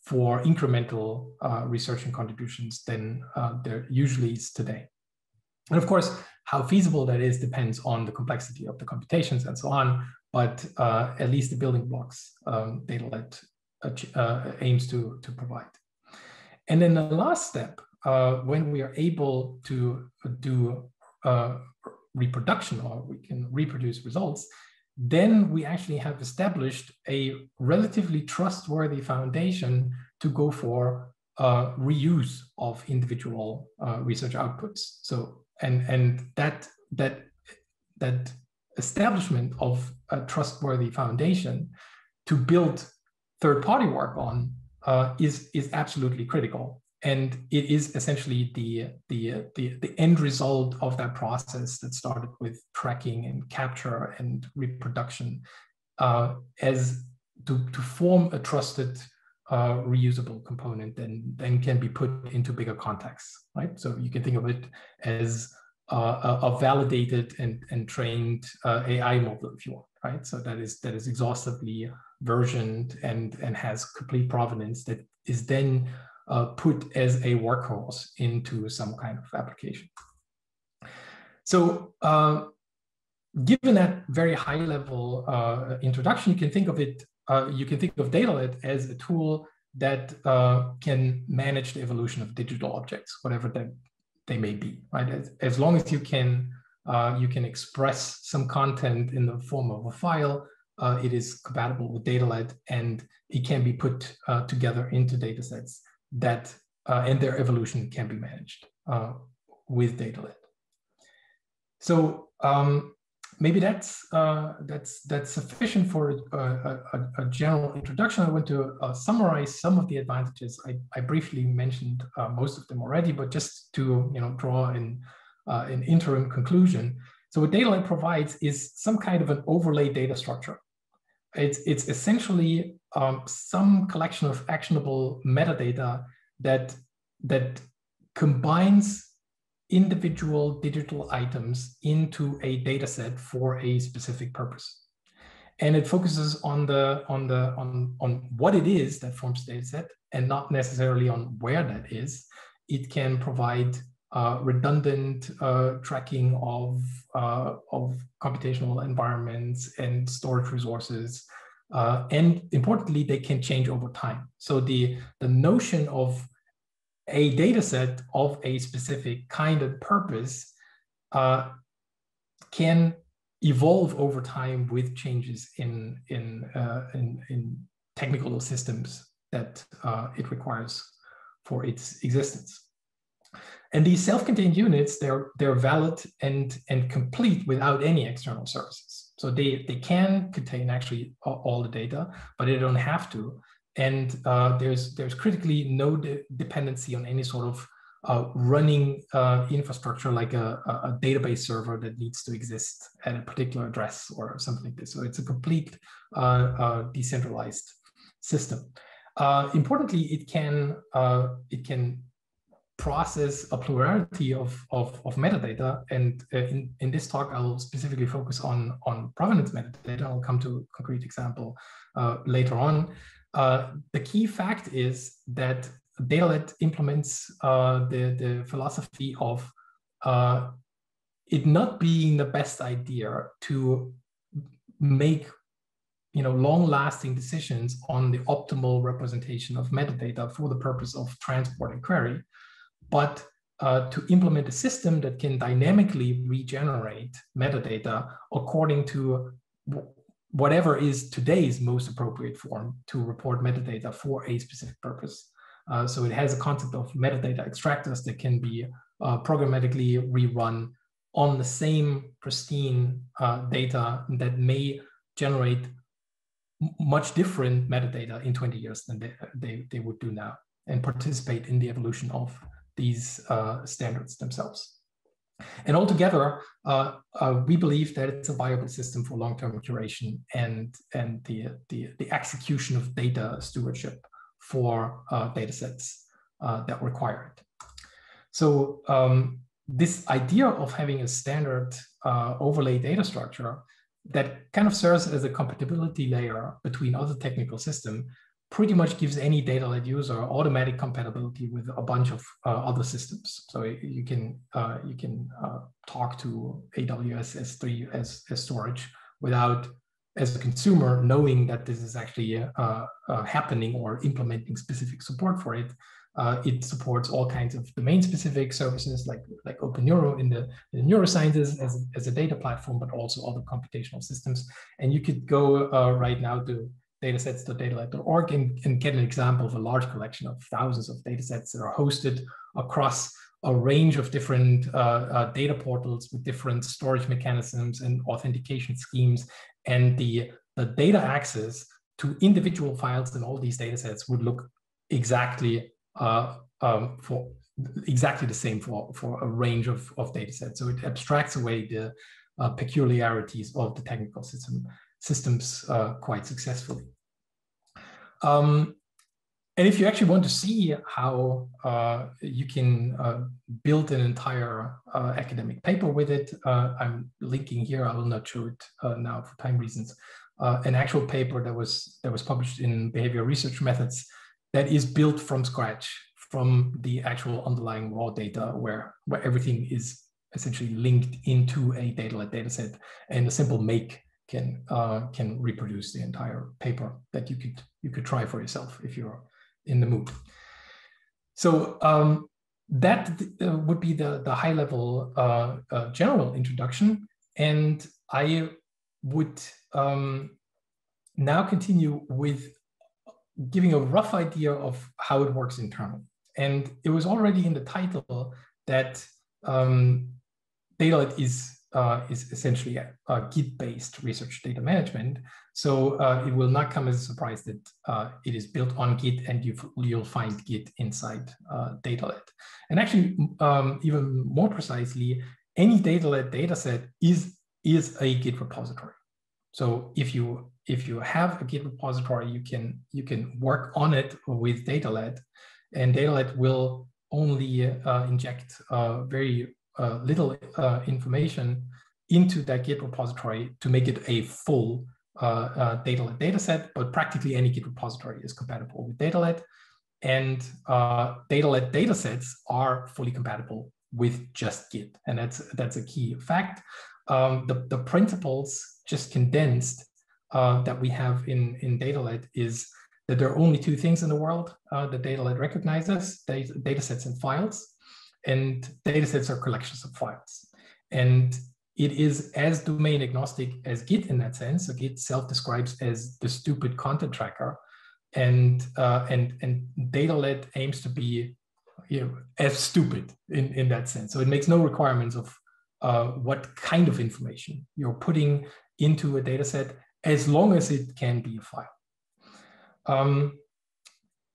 E: for incremental uh, research and contributions than uh, there usually is today. And of course, how feasible that is depends on the complexity of the computations and so on, but uh, at least the building blocks um, DataLad uh, aims to, to provide. And then the last step, uh, when we are able to do uh, reproduction or we can reproduce results, then we actually have established a relatively trustworthy foundation to go for uh, reuse of individual uh, research outputs. So, and and that that that establishment of a trustworthy foundation to build third party work on uh, is, is absolutely critical. And it is essentially the, the, the, the end result of that process that started with tracking and capture and reproduction uh, as to, to form a trusted uh, reusable component then then can be put into bigger contexts, right? So you can think of it as uh, a, a, validated and, and trained uh, AI model, if you want, right? So that is that is exhaustively versioned and, and has complete provenance that is then uh, put as a workhorse into some kind of application. So uh, given that very high level uh, introduction, you can think of it, uh, you can think of DataLad as a tool that uh, can manage the evolution of digital objects, whatever that they may be, right? As, as long as you can, uh, you can express some content in the form of a file, uh, it is compatible with DataLad and it can be put uh, together into data sets that and their evolution can be managed with DataLad. So um, maybe that's uh, that's that's sufficient for a, a, a, general introduction. I want to uh, summarize some of the advantages. I, I briefly mentioned uh, most of them already, but just to you know draw in uh, an interim conclusion. So what DataLad provides is some kind of an overlay data structure. It's it's essentially um, some collection of actionable metadata that that combines individual digital items into a data set for a specific purpose. And it focuses on the on the on, on what it is that forms the data set and not necessarily on where that is. It can provide uh, redundant uh, tracking of, uh, of computational environments and storage resources. Uh, and importantly, they can change over time. So the, the notion of a data set of a specific kind of purpose uh, can evolve over time with changes in, in, uh, in, in, technical systems that uh, it requires for its existence. And these self-contained units, they're, they're valid and, and complete without any external services. So they, they can contain actually all the data, but they don't have to and uh, there's there's critically no de dependency on any sort of uh, running uh, infrastructure like a, a, database server that needs to exist at a particular address or something like this. So it's a complete uh, uh, decentralized system. Uh, importantly, it can it can process a plurality of, of, of metadata. And in, in this talk, I'll specifically focus on, on provenance metadata. I'll come to a concrete example later on. Uh, the key fact is that DataLad implements uh, the, the philosophy of uh, it not being the best idea to make you know, long-lasting decisions on the optimal representation of metadata for the purpose of transport and query, but uh, to implement a system that can dynamically regenerate metadata according to whatever is today's most appropriate form to report metadata for a specific purpose. Uh, so it has a concept of metadata extractors that can be uh, programmatically rerun on the same pristine uh, data that may generate much different metadata in 20 years than they, they, they would do now and participate in the evolution of these uh, standards themselves. And altogether, uh, uh, we believe that it's a viable system for long-term curation and, and the, the, the, execution of data stewardship for uh, data sets uh, that require it. So um, this idea of having a standard uh, overlay data structure that kind of serves as a compatibility layer between other technical systems pretty much gives any DataLad user automatic compatibility with a bunch of uh, other systems. So you can uh, you can uh, talk to AWS S3 as, as storage without, as a consumer, knowing that this is actually uh, uh, happening or implementing specific support for it. Uh, it supports all kinds of domain-specific services like, like OpenNeuro in the, in the neurosciences as, as a data platform, but also other computational systems. And you could go right now to datasets.datalad.org and, and get an example of a large collection of thousands of datasets that are hosted across a range of different uh, uh, data portals with different storage mechanisms and authentication schemes. And the, the data access to individual files in all these datasets would look exactly uh, um, for exactly the same for, for a range of, of datasets. So it abstracts away the uh, peculiarities of the technical system systems uh, quite successfully. Um, and if you actually want to see how uh, you can uh, build an entire uh, academic paper with it, uh, I'm linking here. I will not show it uh, now for time reasons. Uh, an actual paper that was that was published in Behavior Research Methods that is built from scratch from the actual underlying raw data, where where everything is essentially linked into a data dataset, and a simple make can uh, can reproduce the entire paper that you could you could try for yourself if you're in the mood. So um, that uh, would be the the high level uh, uh general introduction, and I would um, now continue with giving a rough idea of how it works internally. And it was already in the title that um, DataLad is uh, is essentially a, a Git-based research data management. So uh, it will not come as a surprise that uh, it is built on Git and you, will find Git inside uh, DataLad. And actually, um, even more precisely, any DataLad dataset is, is a Git repository. So if you if you have a Git repository, you can you can work on it with DataLad, and DataLad will only uh, inject uh, very uh, little uh, information into that Git repository to make it a full uh, uh, DataLad dataset, but practically any Git repository is compatible with DataLad. And uh, DataLad datasets are fully compatible with just Git. And that's, that's a key fact. Um, the, the principles just condensed uh, that we have in, in DataLad is that there are only two things in the world uh, that DataLad recognizes, data, data sets and files and datasets are collections of files. And it is as domain agnostic as Git in that sense. So Git self-describes as the stupid content tracker, and uh, and and DataLad aims to be you know as stupid in in that sense. So it makes no requirements of uh, what kind of information you're putting into a dataset, as long as it can be a file. Um,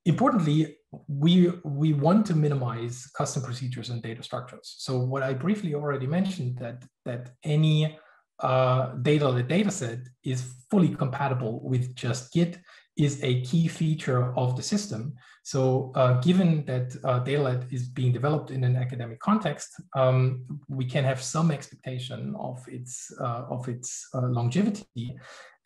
E: importantly, we we want to minimize custom procedures and data structures. So what I briefly already mentioned that that any uh, data data set is fully compatible with just Git is a key feature of the system. So uh, given that uh, DataLad is being developed in an academic context, um, we can have some expectation of its, uh, of its uh, longevity.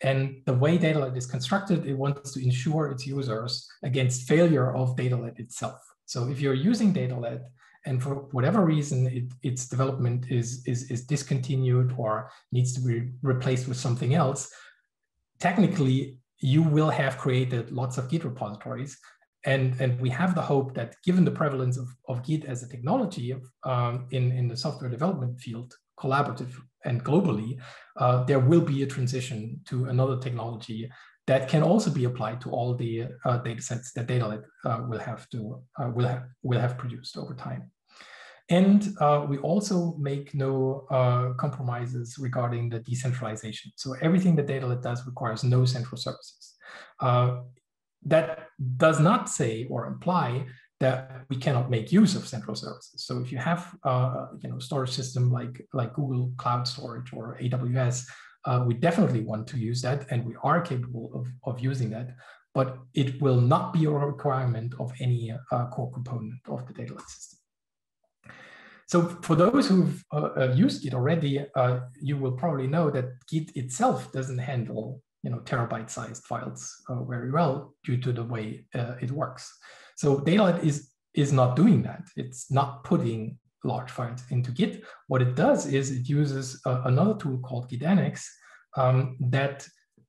E: And the way DataLad is constructed, it wants to ensure its users against failure of DataLad itself. So if you're using DataLad and for whatever reason it, its development is, is, is discontinued or needs to be replaced with something else, technically you will have created lots of Git repositories. And, and we have the hope that given the prevalence of, of Git as a technology of, um, in, in the software development field, collaborative and globally, uh, there will be a transition to another technology that can also be applied to all the uh, data sets that DataLad uh, will have to uh, will have will have produced over time. And uh, we also make no uh, compromises regarding the decentralization. So everything that DataLad does requires no central services. that does not say or imply that we cannot make use of central services. So if you have uh, you know storage system like like Google Cloud Storage or AWS, uh, we definitely want to use that, and we are capable of, of using that. But it will not be a requirement of any uh, core component of the DataLad system. So for those who've uh, uh, used Git already, uh, you will probably know that Git itself doesn't handle you know terabyte-sized files very well due to the way it works. So DataLad is, is not doing that. It's not putting large files into Git. What it does is it uses uh, another tool called git-annex um, that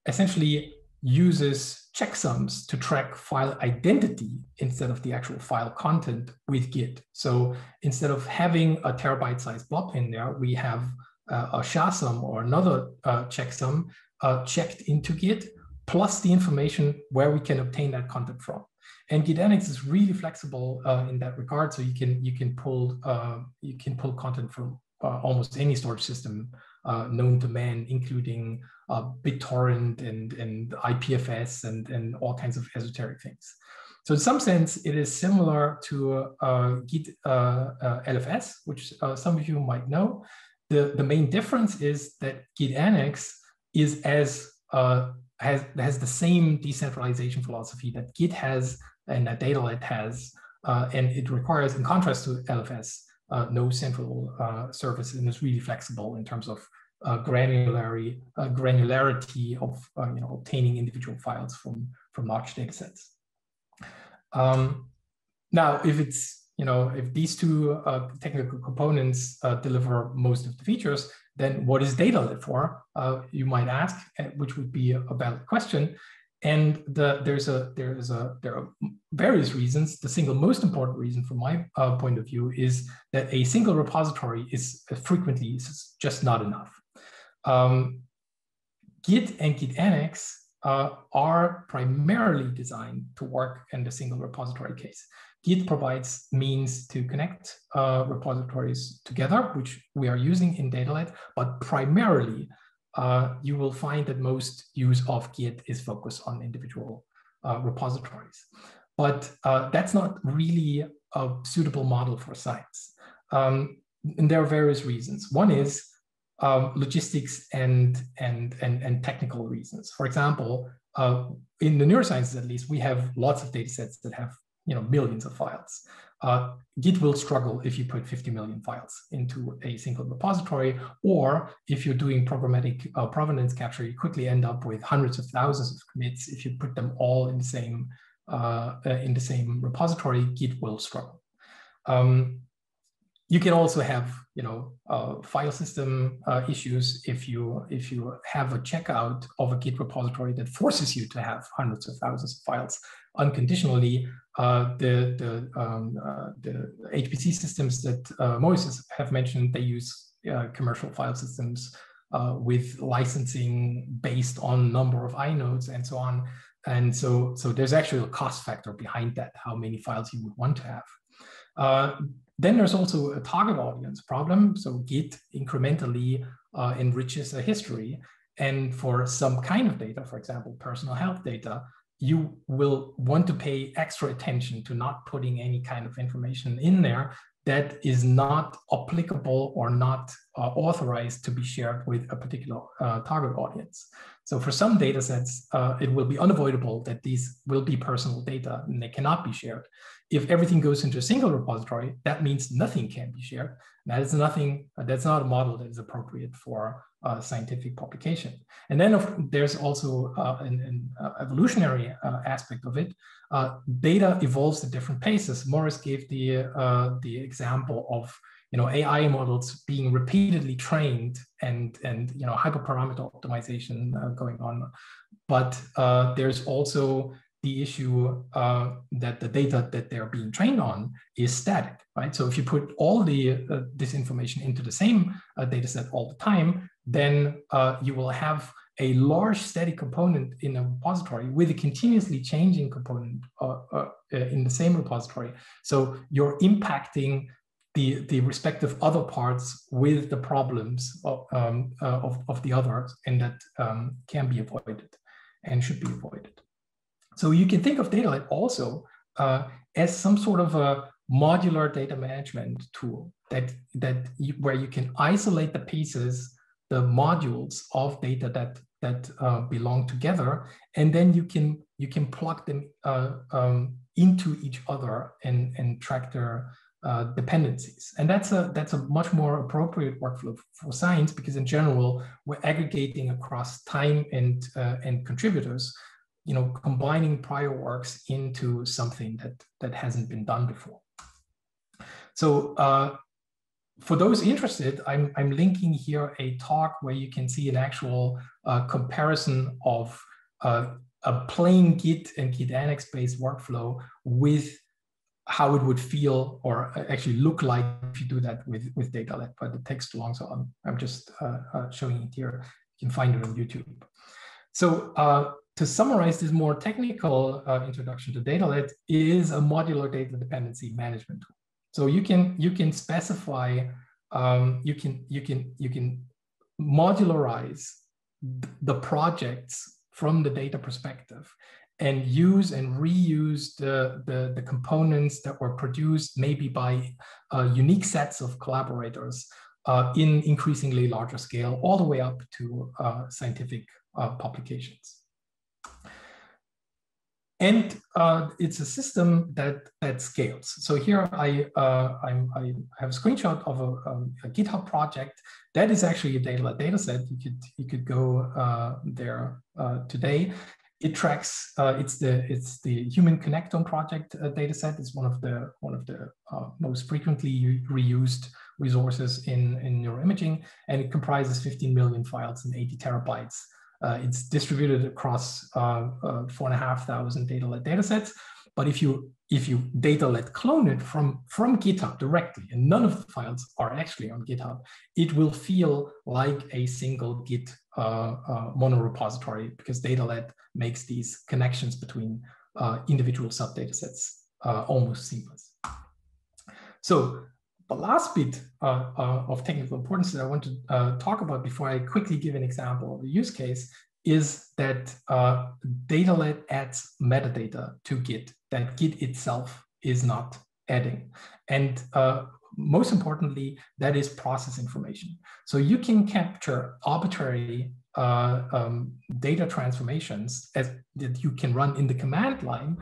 E: essentially uses checksums to track file identity instead of the actual file content with Git. So instead of having a terabyte sized blob in there, we have uh, a SHA-sum or another uh, checksum uh, checked into Git, plus the information where we can obtain that content from. And git-annex is really flexible uh, in that regard. So you can you can pull uh, you can pull content from uh, almost any storage system uh, known to man, including uh, BitTorrent and and IPFS and and all kinds of esoteric things. So in some sense, it is similar to uh, Git LFS, which some of you might know. The, the main difference is that git-annex is as has, has the same decentralization philosophy that Git has and that DataLad has, uh, and it requires, in contrast to LFS, uh, no central uh, service and is really flexible in terms of uh, granularity, uh, granularity of uh, you know obtaining individual files from from large data sets. Um, now, if it's you know if these two technical components deliver most of the features, then what is DataLad for? you might ask, which would be a valid question. And the, there's a there's a there are various reasons. The single most important reason, from my uh, point of view, is that a single repository is uh, frequently just not enough. Um, Git and git-annex uh, are primarily designed to work in the single repository case. Git provides means to connect uh, repositories together, which we are using in DataLad, but primarily uh, you will find that most use of Git is focused on individual uh, repositories. But uh, that's not really a suitable model for science. Um, and there are various reasons. One is um, logistics and, and, and, and technical reasons. For example, uh, in the neurosciences at least, we have lots of data sets that have you know millions of files. Uh, Git will struggle if you put 50 million files into a single repository, or if you're doing programmatic uh, provenance capture, you quickly end up with hundreds of thousands of commits. If you put them all in the same uh, uh in the same repository, Git will struggle. Um, you can also have you know uh, file system uh, issues if you if you have a checkout of a Git repository that forces you to have hundreds of thousands of files unconditionally uh, the the, um, uh, the HPC systems that uh, have mentioned, they use uh, commercial file systems uh, with licensing based on number of inodes and so on. And so, so there's actually a cost factor behind that, how many files you would want to have. Then there's also a target audience problem. So Git incrementally enriches a history. And for some kind of data, for example, personal health data, you will want to pay extra attention to not putting any kind of information in there that is not applicable or not uh, authorized to be shared with a particular uh, target audience. So for some data sets, uh, it will be unavoidable that these will be personal data and they cannot be shared. If everything goes into a single repository, that means nothing can be shared. That is nothing, that's not a model that is appropriate for uh, scientific publication. And then of, there's also uh, an, an uh, evolutionary uh, aspect of it. Uh, data evolves at different paces. Morris gave the, uh, the example of you know, AI models being repeatedly trained and, and you know, hyperparameter optimization going on. But there's also the issue uh, that the data that they're being trained on is static, right? So if you put all the uh, this information into the same uh, data set all the time, then uh, you will have a large static component in a repository with a continuously changing component uh, uh, in the same repository. So you're impacting the, the respective other parts with the problems of, um, of, of, the others, and that um, can be avoided and should be avoided. So you can think of data also uh, as some sort of a modular data management tool that, that you, where you can isolate the pieces, the modules of data that, that uh, belong together, and then you can, you can plug them uh, um, into each other and, and track their uh, dependencies. And that's a, that's a much more appropriate workflow for science because in general, we're aggregating across time and, uh, and contributors you know, combining prior works into something that, that hasn't been done before. So uh, for those interested, I'm, I'm linking here a talk where you can see an actual uh, comparison of uh, a plain Git and Git Annex based workflow with how it would feel or actually look like if you do that with, with DataLad, but it takes too long. So I'm, I'm just uh, uh, showing it here. You can find it on YouTube. So uh, to summarize this more technical uh, introduction to DataLad is a modular data dependency management tool. So you can you can specify um, you can you can you can modularize the projects from the data perspective and use and reuse the, the, the components that were produced maybe by uh, unique sets of collaborators uh, in increasingly larger scale all the way up to uh, scientific uh, publications. And uh, it's a system that that scales. So here I uh, i have a screenshot of a, um, a, GitHub project that is actually a data data set. You could you could go uh, there uh, today. It tracks. Uh, it's the it's the Human Connectome project uh, data set. It's one of the one of the most frequently reused resources in in neuroimaging, and it comprises 15 million files and 80 terabytes uh, it's distributed across uh, uh, four and a half thousand DataLad datasets. But if you if you DataLad clone it from from GitHub directly, and none of the files are actually on GitHub, it will feel like a single Git uh, uh, monorepository because DataLad makes these connections between uh, individual subdata sets uh, almost seamless. So the last bit uh, uh, of technical importance that I want to uh, talk about before I quickly give an example of a use case is that uh, DataLad adds metadata to Git that Git itself is not adding. And uh, most importantly, that is process information. So you can capture arbitrary uh, um, data transformations as that you can run in the command line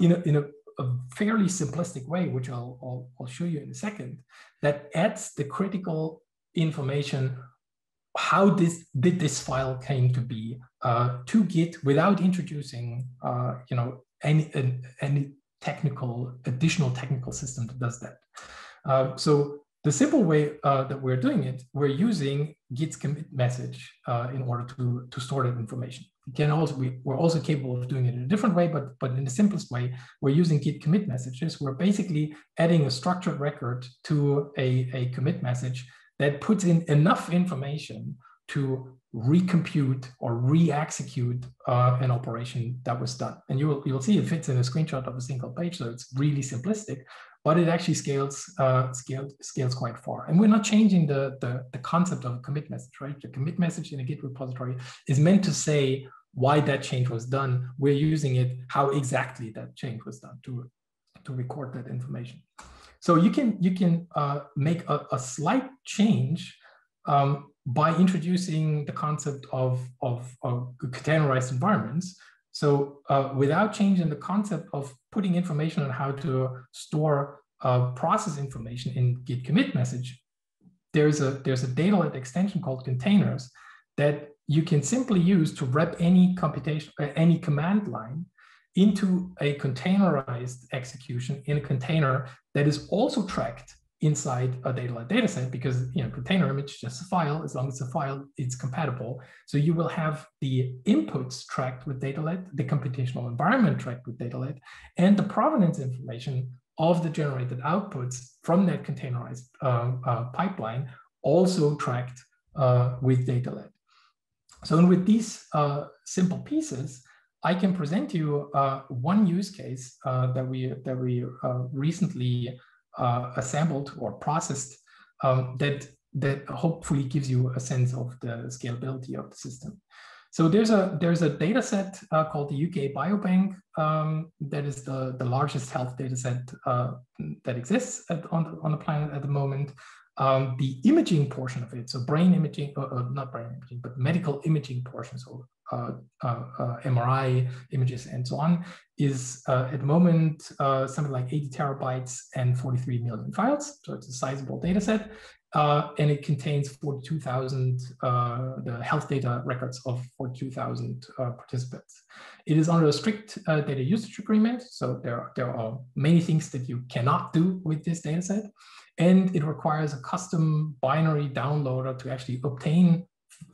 E: in, a, in a a fairly simplistic way, which I'll, I'll, I'll show you in a second, that adds the critical information how this did this file came to be uh, to Git without introducing uh, you know any any technical additional technical system that does that. Uh, so the simple way uh, that we're doing it, we're using Git's commit message uh, in order to, to store that information. Can also we, we're also capable of doing it in a different way, but but in the simplest way, we're using Git commit messages. We're basically adding a structured record to a, a commit message that puts in enough information to recompute or re-execute uh, an operation that was done. And you'll, you'll see it fits in a screenshot of a single page, so it's really simplistic, but it actually scales uh, scales, scales quite far. And we're not changing the, the, the concept of a commit message, right? The commit message in a Git repository is meant to say why that change was done. We're using it, how exactly that change was done to, to record that information. So you can, you can uh, make a, a, slight change um, by introducing the concept of, of, of containerized environments. So uh, without changing the concept of putting information on how to store uh, process information in git commit message, there's a, there's a DataLad extension called containers that you can simply use to wrap any computation, uh, any command line into a containerized execution in a container that is also tracked inside a data data set because you know container image is just a file. As long as it's a file it's compatible so you will have the inputs tracked with DataLad the computational environment tracked with DataLad and the provenance information of the generated outputs from that containerized uh, uh, pipeline also tracked uh, with DataLad so with these uh, simple pieces I can present you uh, one use case uh, that we that we recently uh, assembled or processed um, that that hopefully gives you a sense of the scalability of the system. So there's a there's a data set uh, called the UK Biobank um, that is the, the largest health data set uh, that exists at, on, the, on the planet at the moment. Um, the imaging portion of it, so brain imaging, uh, uh not brain imaging, but medical imaging portion, so uh, uh, uh MRI images and so on, is uh, at the moment something like 80 terabytes and 43 million files. So it's a sizable data set. and it contains 42,000, the health data records of 42,000 participants. It is under a strict data usage agreement. So there, there are many things that you cannot do with this data set. And it requires a custom binary downloader to actually obtain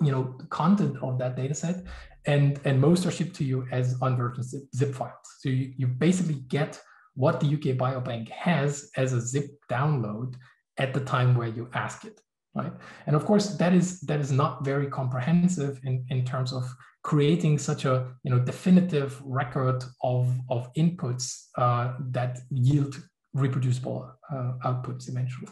E: you know content of that data set and and most are shipped to you as unversioned zip, zip files. So you, you basically get what the uk biobank has as a zip download at the time where you ask it right? And of course that is that is not very comprehensive in in terms of creating such a you know definitive record of of inputs uh, that yield reproducible uh, outputs eventually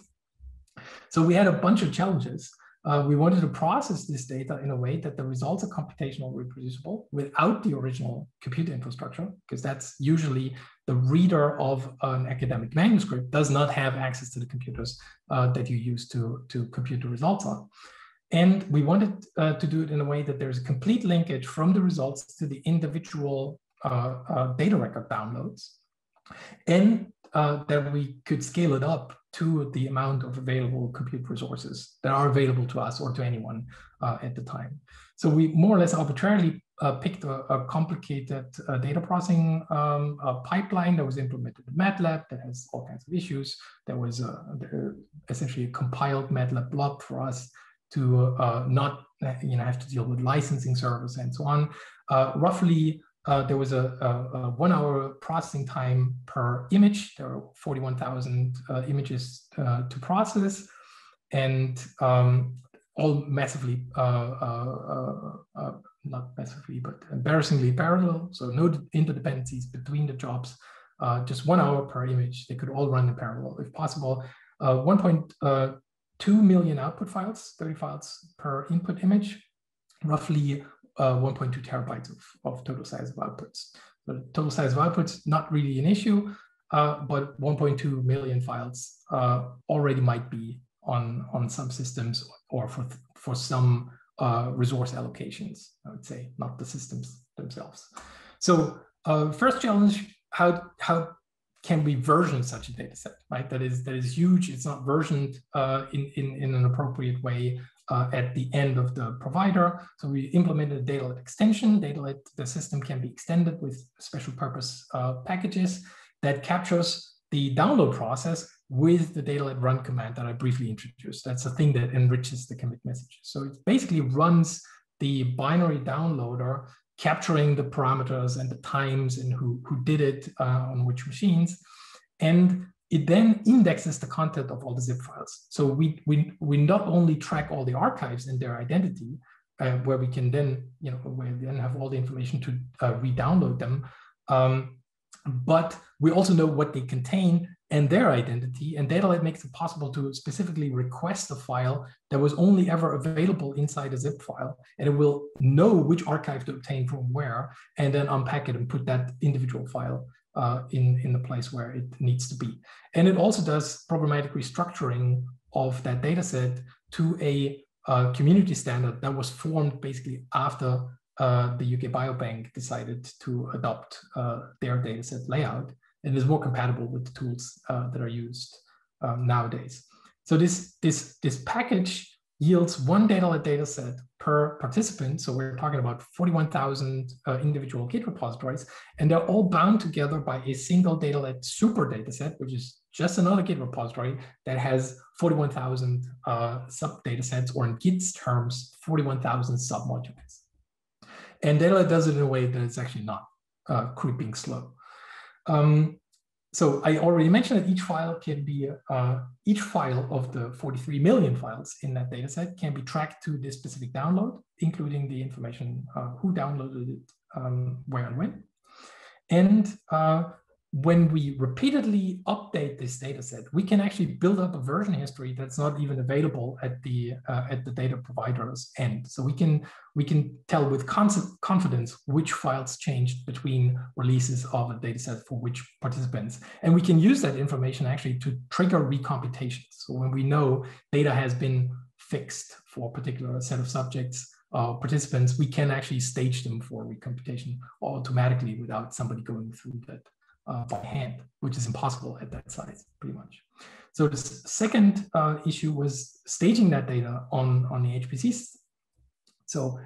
E: so we had a bunch of challenges uh, we wanted to process this data in a way that the results are computational reproducible without the original computer infrastructure, because that's usually the reader of an academic manuscript does not have access to the computers uh, that you use to, to compute the results on. And we wanted uh, to do it in a way that there's a complete linkage from the results to the individual uh, uh, data record downloads. And uh, that we could scale it up to the amount of available compute resources that are available to us or to anyone uh, at the time. So we more or less arbitrarily uh, picked a, a complicated uh, data processing um, pipeline that was implemented in MATLAB that has all kinds of issues. There was essentially a compiled MATLAB blob for us to uh, not you know have to deal with licensing servers and so on. Uh, roughly uh, there was a, a, a, one hour processing time per image. There are 41,000 uh, images uh, to process. And um, all massively, not massively, but embarrassingly parallel. So no interdependencies between the jobs. just one hour per image. They could all run in parallel if possible. 1.2 million output files, 30 files per input image, roughly uh, 1.2 terabytes of, of total size of outputs. The total size of outputs, not really an issue, uh, but 1.2 million files uh, already might be on, on some systems or for, for some uh, resource allocations, I would say, not the systems themselves. So uh, first challenge, how, how can we version such a data set, right? That is, that is huge. It's not versioned uh, in, in, in an appropriate way uh, at the end of the provider. So we implemented a DataLad extension. DataLad, the system can be extended with special purpose uh, packages that captures the download process with the DataLad run command that I briefly introduced. That's the thing that enriches the commit messages. So it basically runs the binary downloader capturing the parameters and the times and who, who did it uh, on which machines. And it then indexes the content of all the zip files. So we, we, we not only track all the archives and their identity, uh, where we can then, you know, where we then have all the information to uh, re-download them, um, but we also know what they contain and their identity. And DataLad makes it possible to specifically request a file that was only ever available inside a zip file. And it will know which archive to obtain from where, and then unpack it and put that individual file uh, in, in the place where it needs to be. And it also does programmatic restructuring of that data set to a uh, community standard that was formed basically after uh, the UK Biobank decided to adopt uh, their dataset layout and is more compatible with the tools uh, that are used um, nowadays. So this, this, this package yields one DataLad dataset per participant. So we're talking about 41,000 uh, individual Git repositories, and they're all bound together by a single DataLad super dataset, which is just another Git repository that has 41,000 uh, sub datasets, or in Git's terms, 41,000 submodules. And DataLad does it in a way that it's actually not uh, creeping slow. Um, so I already mentioned that each file can be, uh, each file of the 43 million files in that dataset can be tracked to this specific download, including the information uh, who downloaded it, um, where and when. And uh, when we repeatedly update this data set, we can actually build up a version history that's not even available at the uh, at the data provider's end. So we can we can tell with confidence which files changed between releases of a data set for which participants. And we can use that information actually to trigger recomputations. So when we know data has been fixed for a particular set of subjects, uh, participants, we can actually stage them for recomputation automatically without somebody going through that uh, by hand, which is impossible at that size, pretty much. So the second uh, issue was staging that data on, on the HPCs. So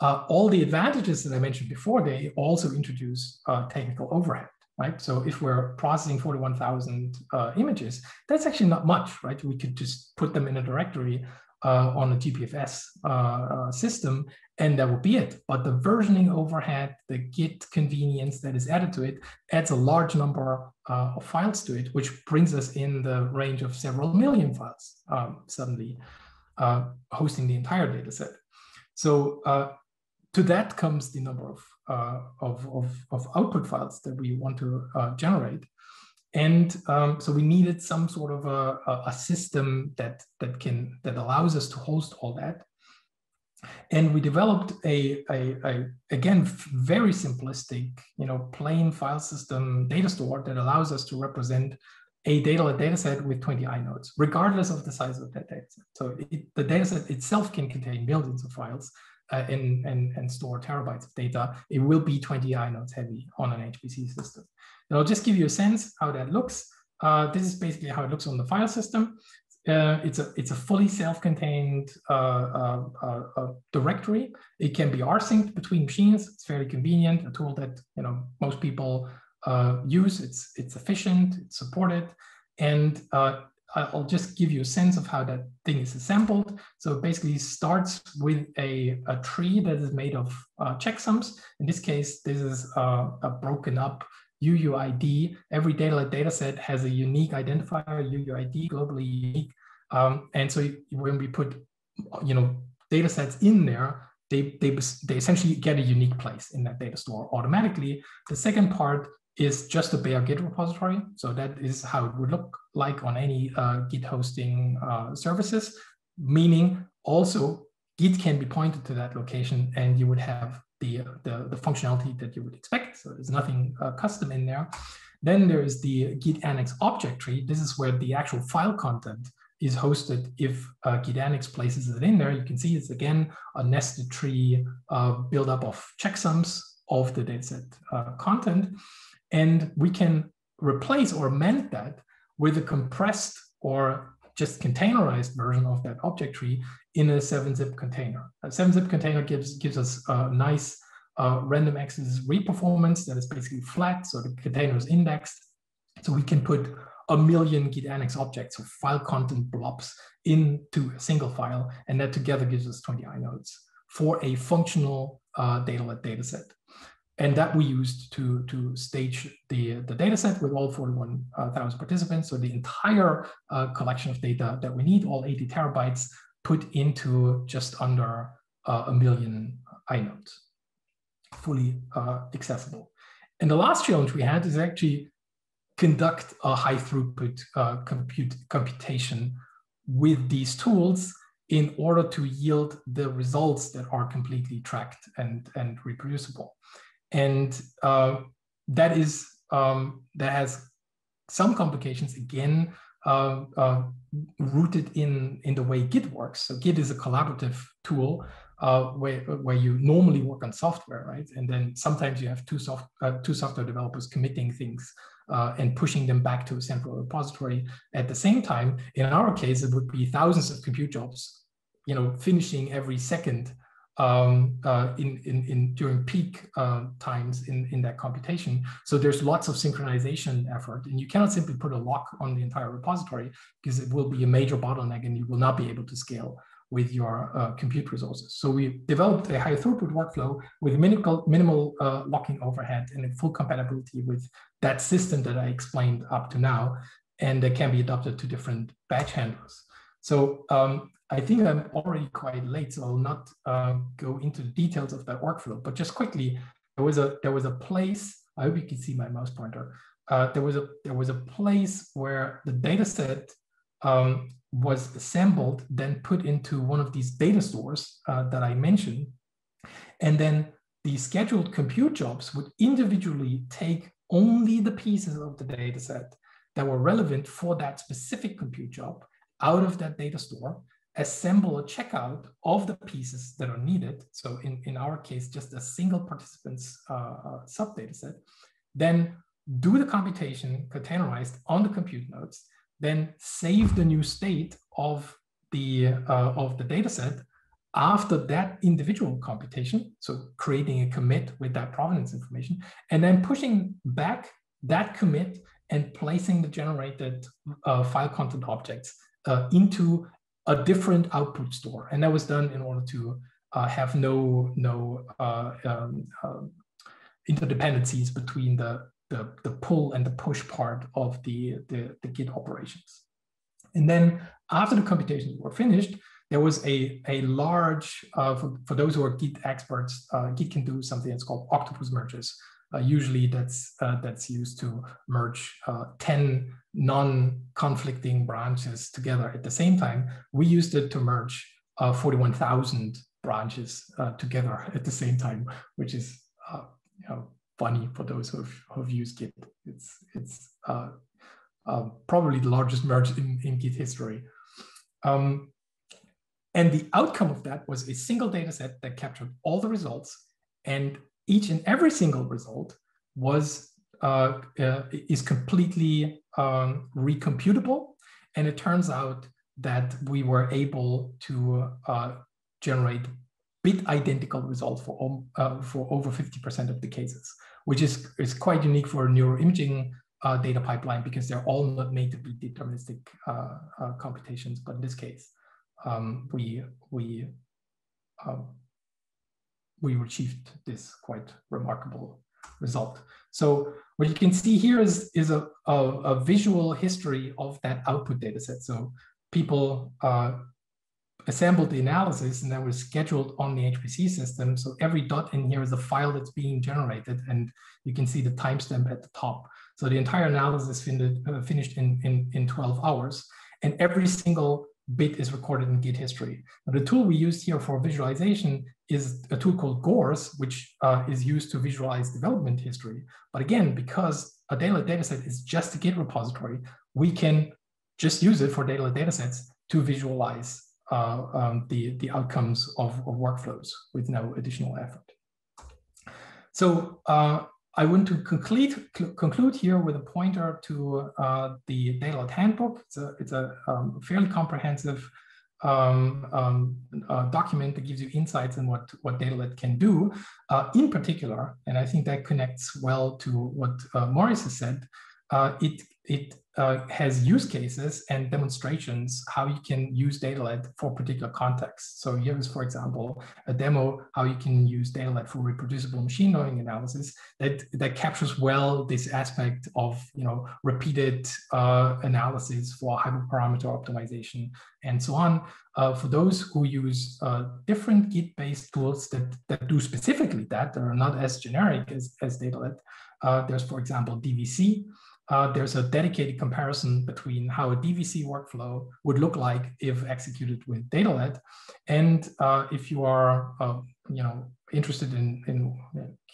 E: uh, all the advantages that I mentioned before, they also introduce uh, technical overhead, right? So if we're processing 41,000 uh, images, that's actually not much, right? We could just put them in a directory uh, on a GPFS uh, uh, system, and that would be it. But the versioning overhead, the Git convenience that is added to it, adds a large number uh, of files to it, which brings us in the range of several million files um, suddenly, uh, hosting the entire data set. So uh, to that comes the number of, of, of, of, output files that we want to generate. And um, so we needed some sort of a, a, system that that can that allows us to host all that. And we developed a, a, a again very simplistic, you know, plain file system data store that allows us to represent a data data set with 20 inodes, regardless of the size of that dataset. So it, the dataset itself can contain millions of files uh, and, and, and store terabytes of data. It will be 20 inodes heavy on an HPC system. And I'll just give you a sense how that looks. Uh, this is basically how it looks on the file system. Uh, it's a it's a fully self-contained uh, uh, uh, uh directory. It can be rsynced between machines. It's fairly convenient. A tool that you know most people use. It's it's efficient. It's supported, and I'll just give you a sense of how that thing is assembled. So it basically starts with a, a tree that is made of checksums. In this case, this is a broken up UUID. Every data data set has a unique identifier, UUID, globally unique. Um, and so when we put you know, data sets in there, they, they, they essentially get a unique place in that data store automatically. The second part is just a bare Git repository. So that is how it would look like on any uh, Git hosting uh, services, meaning also Git can be pointed to that location and you would have the, the, the functionality that you would expect. So there's nothing uh, custom in there. Then there is the git-annex object tree. This is where the actual file content is hosted if uh, git-annex places it in there. You can see it's again a nested tree uh, build-up of checksums of the dataset uh, content. And we can replace or amend that with a compressed or just containerized version of that object tree in a 7-zip container. A 7-zip container gives, gives us a nice uh, random access read performance that is basically flat, so the container is indexed. So we can put a million git-annex objects or file content blobs into a single file, and that together gives us 20 inodes for a functional uh, DataLad dataset. And that we used to, to stage the, the dataset with all 41,000 participants. So the entire uh, collection of data that we need, all 80 terabytes, put into just under uh, a million inodes, fully uh, accessible. And the last challenge we had is actually conduct a high throughput uh, compute, computation with these tools in order to yield the results that are completely tracked and, and reproducible. And uh, that is um, that has some complications again uh, uh, rooted in in the way Git works. So Git is a collaborative tool uh, where, where you normally work on software, right? And then sometimes you have two, soft, uh, two software developers committing things uh, and pushing them back to a central repository. At the same time, in our case, it would be thousands of compute jobs, you know, finishing every second um, uh, in, in, in, during peak uh, times in, in that computation. So there's lots of synchronization effort and you cannot simply put a lock on the entire repository because it will be a major bottleneck and you will not be able to scale with your uh, compute resources. So we developed a high throughput workflow with minimal, minimal uh, locking overhead and full compatibility with that system that I explained up to now, and that can be adapted to different batch handlers. So um, I think I'm already quite late, so I'll not uh, go into the details of that workflow, but just quickly, there was a there was a place, I hope you can see my mouse pointer. Uh, there was a there was a place where the data set um, was assembled, then put into one of these data stores uh, that I mentioned. And then the scheduled compute jobs would individually take only the pieces of the data set that were relevant for that specific compute job out of that data store, assemble a checkout of the pieces that are needed. So in, in our case, just a single participant's uh, uh, sub data set, then do the computation containerized on the compute nodes, then save the new state of the, uh, of the data set after that individual computation, so creating a commit with that provenance information, and then pushing back that commit and placing the generated uh, file content objects uh, into a different output store. And that was done in order to uh, have no, no uh, um, um, interdependencies between the the, the pull and the push part of the, the, the Git operations. And then after the computations were finished, there was a, a large, uh, for, for those who are Git experts, uh, Git can do something that's called octopus merges. Uh, usually that's, uh, that's used to merge uh, 10 non-conflicting branches together at the same time. We used it to merge uh, 41,000 branches together at the same time, which is you know, funny for those who have, who have used Git. It's, it's uh, probably the largest merge in, in Git history. Um, and the outcome of that was a single data set that captured all the results and each and every single result was uh, uh, is completely um, recomputable. And it turns out that we were able to uh, generate bit identical results for, uh, for over 50% of the cases which is, is quite unique for neuroimaging uh, data pipeline because they're all not natively deterministic uh, uh, computations. But in this case, um, we, we, um, we achieved this quite remarkable result. So what you can see here is, is a, a, a visual history of that output data set. So people uh, assembled the analysis and that was scheduled on the HPC system. So every dot in here is a file that's being generated and you can see the timestamp at the top. So the entire analysis fin uh, finished in, in, in 12 hours and every single bit is recorded in Git history. Now, the tool we used here for visualization is a tool called Gource, which uh, is used to visualize development history. But again, because a data dataset is just a Git repository, we can just use it for data datasets to visualize uh, um, the, the outcomes of, of, workflows with no additional effort. So uh, I want to conclude, conclude here with a pointer to uh, the DataLad handbook. It's a, it's a um, fairly comprehensive um, um, uh, document that gives you insights on what, what DataLad can do. Uh, in particular, and I think that connects well to what uh, Morris has said, uh, it, it uh, has use cases and demonstrations how you can use DataLad for particular contexts. So here is, for example, a demo how you can use DataLad for reproducible machine learning analysis that, that captures well this aspect of you know repeated uh, analysis for hyperparameter optimization and so on. Uh, for those who use uh, different Git-based tools that, that do specifically that, that are not as generic as, as DataLad, uh, there's, for example, DVC, uh, there's a dedicated comparison between how a DVC workflow would look like if executed with DataLad. And uh, if you are, uh, you know, interested in, in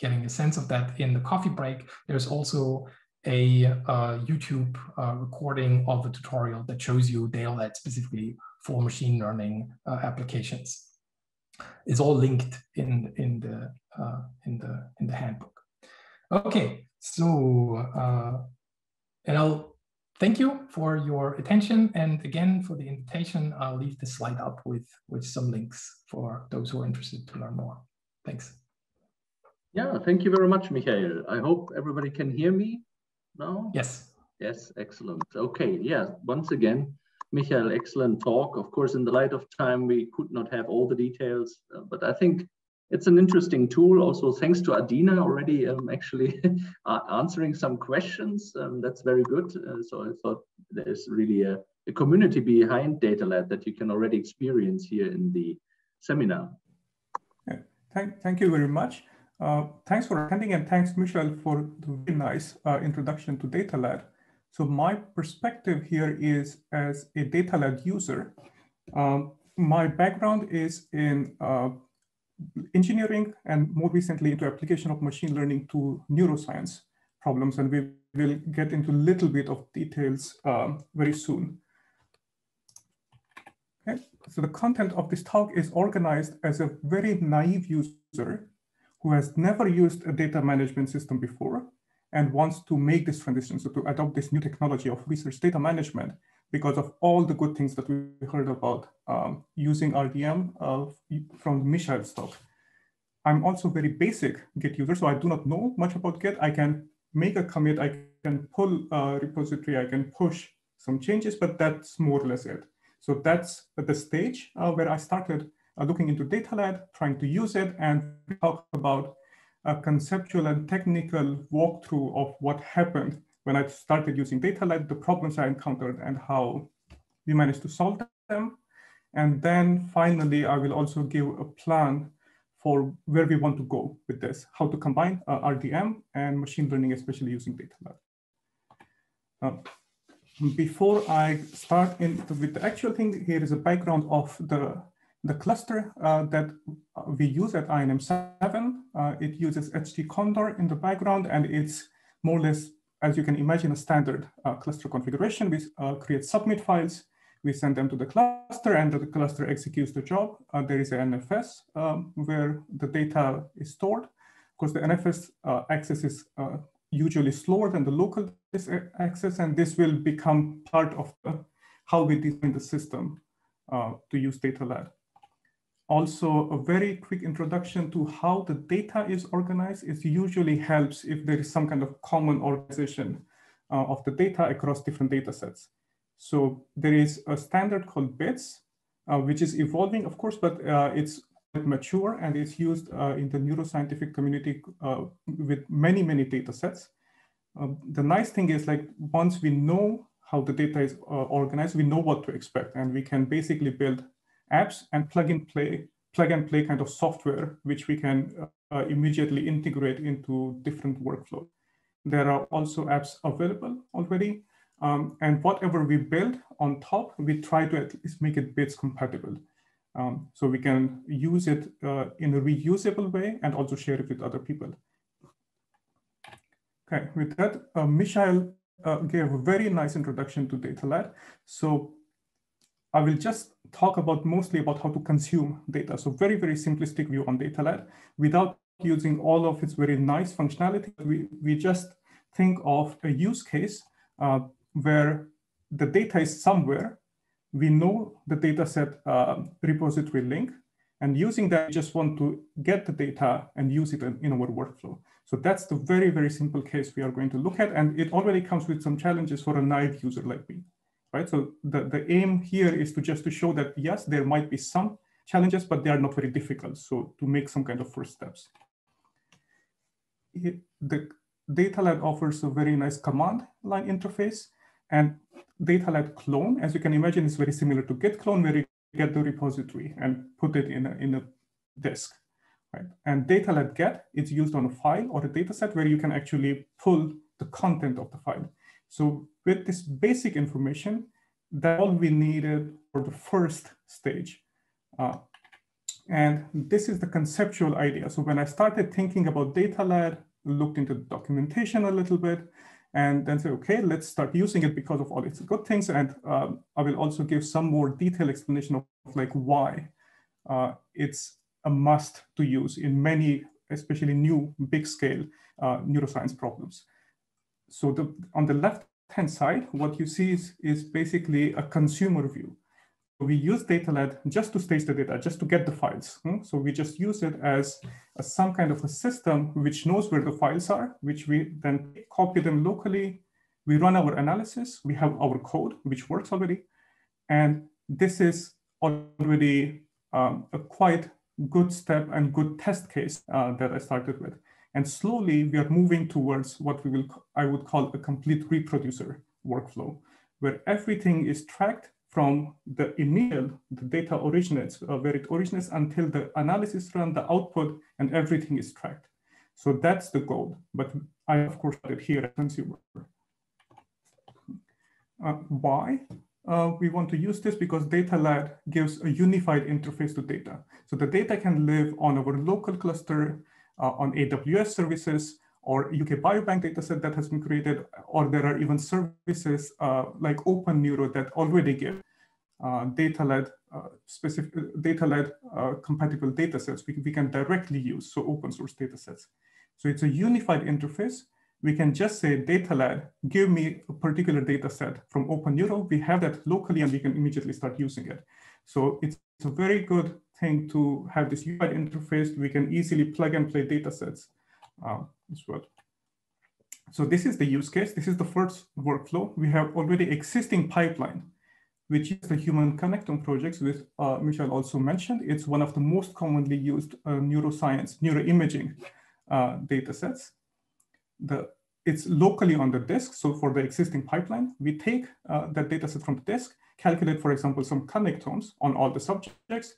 E: getting a sense of that in the coffee break, there's also a uh, YouTube uh, recording of a tutorial that shows you DataLad specifically for machine learning uh, applications. It's all linked in, in, the, in, the, in the handbook. Okay, so and I'll thank you for your attention. And again, for the invitation, I'll leave the slide up with, with some links for those who are interested to learn more. Thanks.
A: Yeah, thank you very much, Michael. I hope everybody can hear me now.
E: Yes.
A: Yes, excellent. Okay, yeah, once again, Michael, excellent talk. Of course, in the light of time, we could not have all the details, uh, but I think it's an interesting tool. Also, thanks to Adina already um, actually [laughs] answering some questions. Um, that's very good. Uh, so I thought there's really a, a, community behind DataLad that you can already experience here in the seminar.
G: Yeah. Thank, thank you very much. Uh, thanks for attending and thanks, Michel, for the nice uh, introduction to DataLad. So my perspective here is as a DataLad user. Um, my background is in uh, engineering and more recently into application of machine learning to neuroscience problems. And we will get into a little bit of details um, very soon. Okay. So the content of this talk is organized as a very naive user who has never used a data management system before and wants to make this transition, so to adopt this new technology of research data management because of all the good things that we heard about um, using RDM uh, from Michel's talk. I'm also very basic Git user, so I do not know much about Git. I can make a commit, I can pull a repository, I can push some changes, but that's more or less it. So that's the stage uh, where I started uh, looking into DataLad, trying to use it and talk about a conceptual and technical walkthrough of what happened when I started using DataLad, the problems I encountered and how we managed to solve them. And then finally, I will also give a plan for where we want to go with this, how to combine uh, RDM and machine learning, especially using DataLad. Uh, before I start in with the actual thing, here is a background of the, the cluster uh, that we use at INM7. Uh, it uses HTCondor in the background, and it's more or less as you can imagine, a standard uh, cluster configuration. We uh, create submit files, we send them to the cluster, and the cluster executes the job. Uh, there is an NFS um, where the data is stored. Of course, the NFS access is usually slower than the local access, and this will become part of how we design the system uh, to use DataLad also a very quick introduction to how the data is organized It usually helps if there is some kind of common organization uh, of the data across different data sets. So there is a standard called BIDS, uh, which is evolving, of course, but uh, it's mature and it's used uh, in the neuroscientific community uh, with many, many data sets. Um, the nice thing is like once we know how the data is uh, organized, we know what to expect and we can basically build apps and plug and play, plug and play kind of software, which we can uh, immediately integrate into different workflows. There are also apps available already. Um, and whatever we build on top, we try to at least make it BIDS compatible. Um, so we can use it uh, in a reusable way and also share it with other people. Okay, with that, uh, Michael uh, gave a very nice introduction to DataLad. So I will just talk about mostly about how to consume data. So very, very simplistic view on DataLad without using all of its very nice functionality. We, we just think of a use case uh, where the data is somewhere. We know the data set uh, repository link and using that, we just want to get the data and use it in, in our workflow. So that's the very, very simple case we are going to look at. And it already comes with some challenges for a naive user like me, right? So the, the aim here is to just to show that, yes, there might be some challenges, but they are not very difficult. So to make some kind of first steps. It, the DataLad offers a very nice command line interface and DataLad clone, as you can imagine, is very similar to git clone, where you get the repository and put it in a, in a disk right? And DataLad get is used on a file or a data set where you can actually pull the content of the file. So with this basic information, that all we needed for the first stage. Uh, and this is the conceptual idea. So when I started thinking about DataLad, looked into documentation a little bit, and then say, okay, let's start using it because of all its good things. And um, I will also give some more detailed explanation of, of like why uh, it's a must to use in many, especially new big scale uh, neuroscience problems. So the, on the left hand side, what you see is, is basically a consumer view. We use DataLad just to stage the data, just to get the files. Hmm? So we just use it as some kind of a system which knows where the files are, which we then copy them locally. We run our analysis. We have our code, which works already. And this is already um, a quite good step and good test case uh, that I started with. And slowly we are moving towards what we will, I would call a complete reproducer workflow, where everything is tracked from the initial, the data originates, uh, where it originates until the analysis run, the output, and everything is tracked. So that's the goal. But I, of course, it here as consumer. Uh, why? uh, we want to use this because DataLad gives a unified interface to data. So the data can live on our local cluster, uh, on AWS services, or UK Biobank dataset that has been created, or there are even services uh, like OpenNeuro that already give uh, DataLad uh, specific DataLad uh, compatible datasets we, we can directly use, so open source datasets. So it's a unified interface we can just say DataLad, give me a particular data set from OpenNeuro. We have that locally and we can immediately start using it. So it's, a very good thing to have this UI interface. We can easily plug and play data sets uh, as well. So this is the use case. This is the first workflow. We have already existing pipeline, which is the human connectome projects, which uh, Michelle also mentioned. It's one of the most commonly used uh, neuroscience, neuroimaging uh, data sets the it's locally on the disk. So for the existing pipeline, we take uh, that data set from the disk, calculate, for example, some connectomes on all the subjects,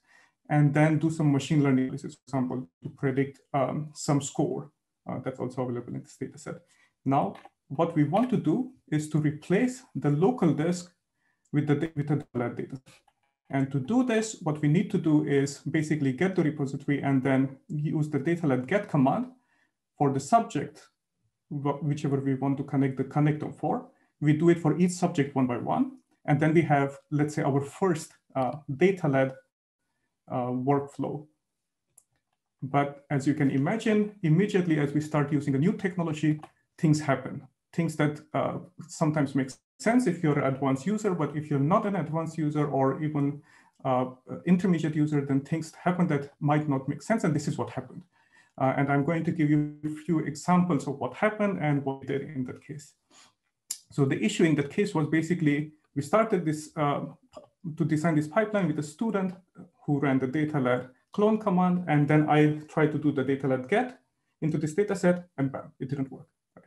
G: and then do some machine learning analysis, for example, to predict um, some score uh, that's also available in this data set. Now, what we want to do is to replace the local disk with the, with the data. And to do this, what we need to do is basically get the repository and then use the DataLad get command for the subject whichever we want to connect the connector for. We do it for each subject one by one. And then we have, let's say, our first uh, DataLad uh, workflow. But as you can imagine, immediately as we start using a new technology, things happen. Things that uh, sometimes make sense if you're an advanced user, but if you're not an advanced user or even uh, intermediate user, then things happen that might not make sense. And this is what happened. Uh, and I'm going to give you a few examples of what happened and what did in that case. So the issue in that case was basically, we started this uh, to design this pipeline with a student who ran the DataLad clone command, and then I tried to do the data lad get into this data set, and bam, it didn't work. Right?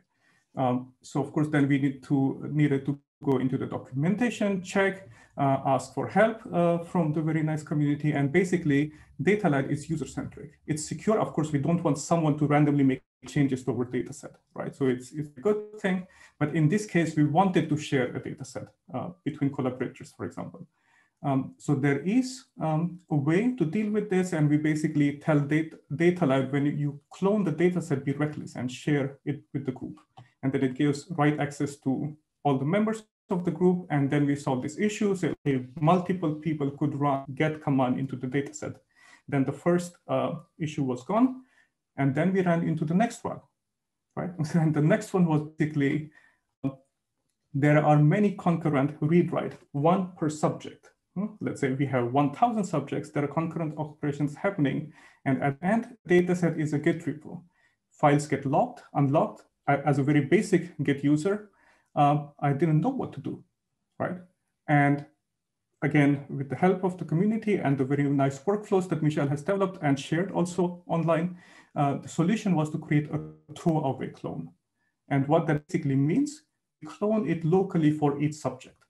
G: Um, so of course, then we need to needed to go into the documentation, check, uh, ask for help uh, from the very nice community. And basically, DataLad is user-centric. It's secure. Of course, we don't want someone to randomly make changes to our data set, right? So it's, it's a good thing. But in this case, we wanted to share a data set uh, between collaborators, for example. Um, so there is um, a way to deal with this, and we basically tell data, DataLad when you clone the data set, be reckless and share it with the group. And then it gives right access to all the members of the group, and then we solve this issue. So if multiple people could run get command into the data set, then the first uh, issue was gone. And then we ran into the next one, right? [laughs] And the next one was basically, there are many concurrent read-write, one per subject. Hmm? Let's say we have 1,000 subjects, there are concurrent operations happening. And at the end, data set is a Git repo. Files get locked, unlocked. As a very basic Git user, um, I didn't know what to do, right? And again, with the help of the community and the very nice workflows that Michelle has developed and shared also online, uh, the solution was to create a throwaway clone. And what that basically means, clone it locally for each subject.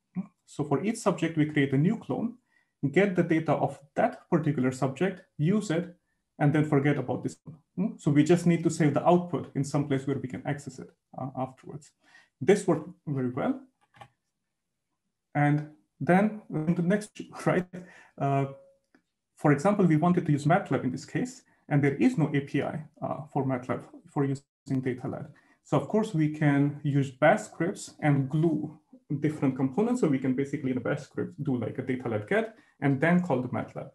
G: So for each subject, we create a new clone, get the data of that particular subject, use it, and then forget about this one. So we just need to save the output in some place where we can access it uh, afterwards. This worked very well. And then the next, [laughs] right? Uh, for example, we wanted to use MATLAB in this case, and there is no API uh, for MATLAB for using DataLad. So of course we can use bash scripts and glue different components. So we can basically in a bash script do like a DataLad get and then call the MATLAB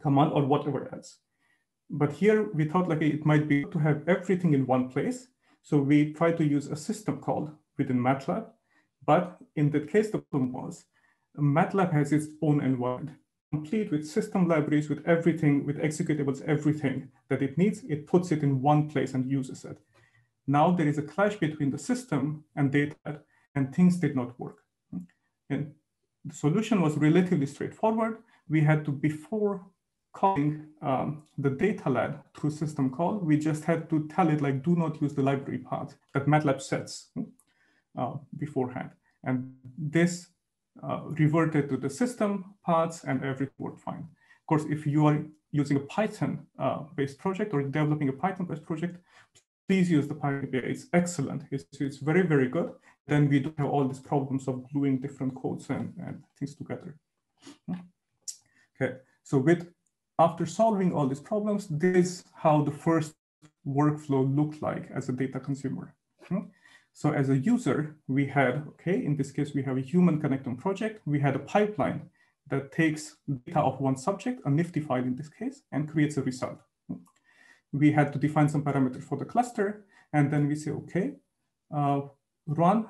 G: command or whatever else. But here we thought like it might be to have everything in one place so we try to use a system call within MATLAB, but in that case the problem was, MATLAB has its own environment, complete with system libraries, with everything, with executables, everything that it needs, it puts it in one place and uses it. Now there is a clash between the system and data, and things did not work. And the solution was relatively straightforward. We had to, before calling um, the DataLad through system call, we just had to tell it like, do not use the library path that MATLAB sets uh, beforehand. And this uh, reverted to the system paths and everything worked fine. Of course, if you are using a Python-based uh, project or developing a Python-based project, please use the Python API. It's excellent. It's, it's very, very good. Then we don't have all these problems of gluing different codes and, and things together. Okay, so with after solving all these problems, this is how the first workflow looked like as a data consumer. Hmm? So as a user, we had, okay, in this case, we have a human connectome project. We had a pipeline that takes data of one subject, a NIfTI file in this case, and creates a result. We had to define some parameters for the cluster, and then we say, okay, uh, run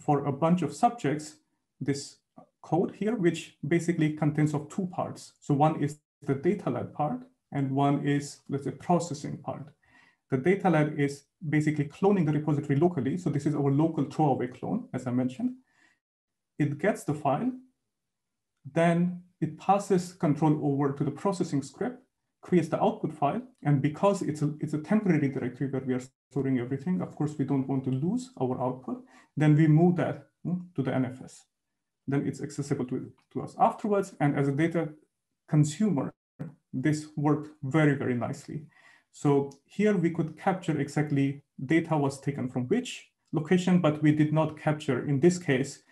G: for a bunch of subjects this code here, which basically contains of two parts. So one is the DataLad part, and one is, let's say, processing part. The DataLad is basically cloning the repository locally. So this is our local throwaway clone, as I mentioned. It gets the file, then it passes control over to the processing script, creates the output file. And because it's a, it's a temporary directory where we are storing everything, of course, we don't want to lose our output. Then we move that hmm, to the NFS. Then it's accessible to, to us afterwards. And as a data consumer, this worked very, very nicely. So here we could capture exactly data was taken from which location, but we did not capture, in this case,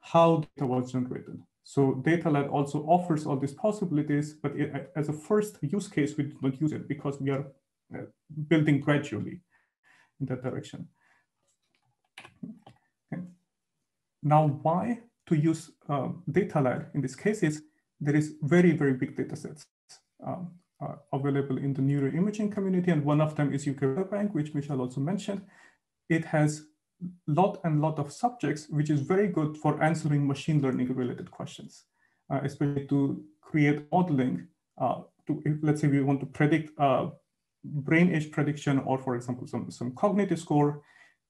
G: how data was generated. So DataLad also offers all these possibilities, but it, as a first use case, we do not use it because we are uh, building gradually in that direction. Okay. Now, why to use um, DataLad in this case is there is very, very big data sets um, uh, available in the neuroimaging community. And one of them is UK Bank, which Michelle also mentioned. It has lot and lot of subjects, which is very good for answering machine learning related questions, uh, especially to create modeling. Uh, to, if, let's say we want to predict uh, brain age prediction, or for example, some, some cognitive score,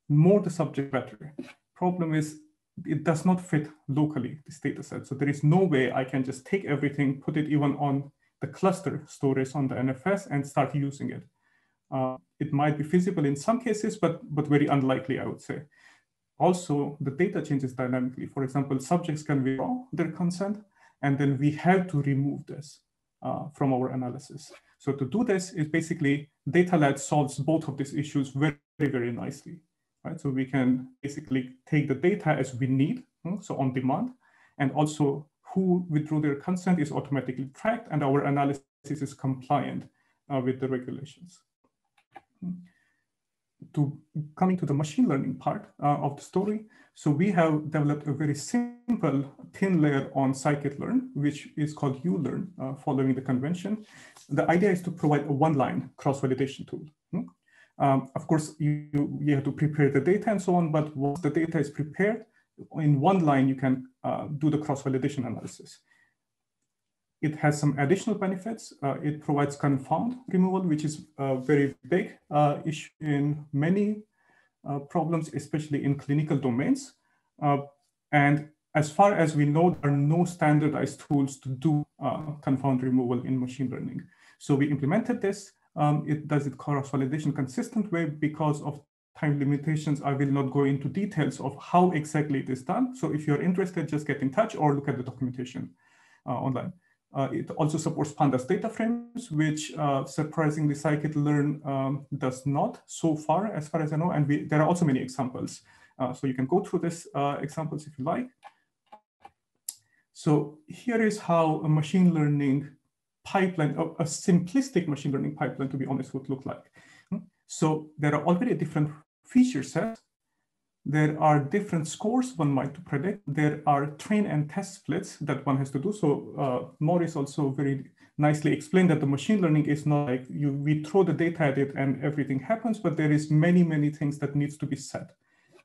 G: more the subject better. Problem is it does not fit locally, this data set. So there is no way I can just take everything, put it even on the cluster storage on the NFS and start using it. Uh, it might be feasible in some cases, but, but very unlikely, I would say. Also, the data changes dynamically. For example, subjects can withdraw their consent, and then we have to remove this uh, from our analysis. So to do this is basically DataLad solves both of these issues very, very nicely. Right? So we can basically take the data as we need, hmm, so on demand, and also who withdrew their consent is automatically tracked and our analysis is compliant uh, with the regulations. To coming to the machine learning part uh, of the story, so we have developed a very simple thin layer on scikit-learn, which is called julearn, uh, following the convention. The idea is to provide a one-line cross-validation tool. Hmm? Um, of course, you, you have to prepare the data and so on, but once the data is prepared, in one line, you can uh, do the cross-validation analysis. It has some additional benefits. Uh, it provides confound removal, which is a very big uh, issue in many uh, problems, especially in clinical domains. Uh, and as far as we know, there are no standardized tools to do uh, confound removal in machine learning. So we implemented this. Um, it does it cross-validation consistent way because of time limitations, I will not go into details of how exactly it is done. So if you're interested, just get in touch or look at the documentation uh, online. Uh, it also supports pandas data frames, which uh, surprisingly scikit-learn um, does not so far, as far as I know. And we, there are also many examples. Uh, so you can go through these uh, examples if you like. So here is how a machine learning pipeline, a simplistic machine learning pipeline, to be honest, would look like. Hmm? So there are already different feature set, there are different scores one might predict. There are train and test splits that one has to do. So uh, Morris also very nicely explained that the machine learning is not like you we throw the data at it and everything happens, but there is many, many things that needs to be set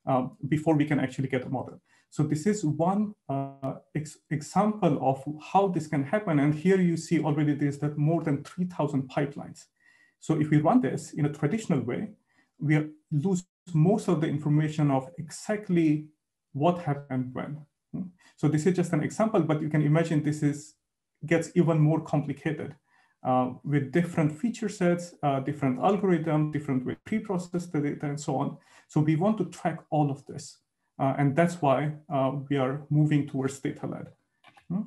G: um, before we can actually get a model. So this is one uh, ex example of how this can happen. And here you see already there's that more than 3000 pipelines. So if we run this in a traditional way, we lose most of the information of exactly what happened when. So this is just an example, but you can imagine this is gets even more complicated uh, with different feature sets, uh, different algorithms, different way pre-process the data and so on. So we want to track all of this. Uh, and that's why uh, we are moving towards DataLad. Hmm?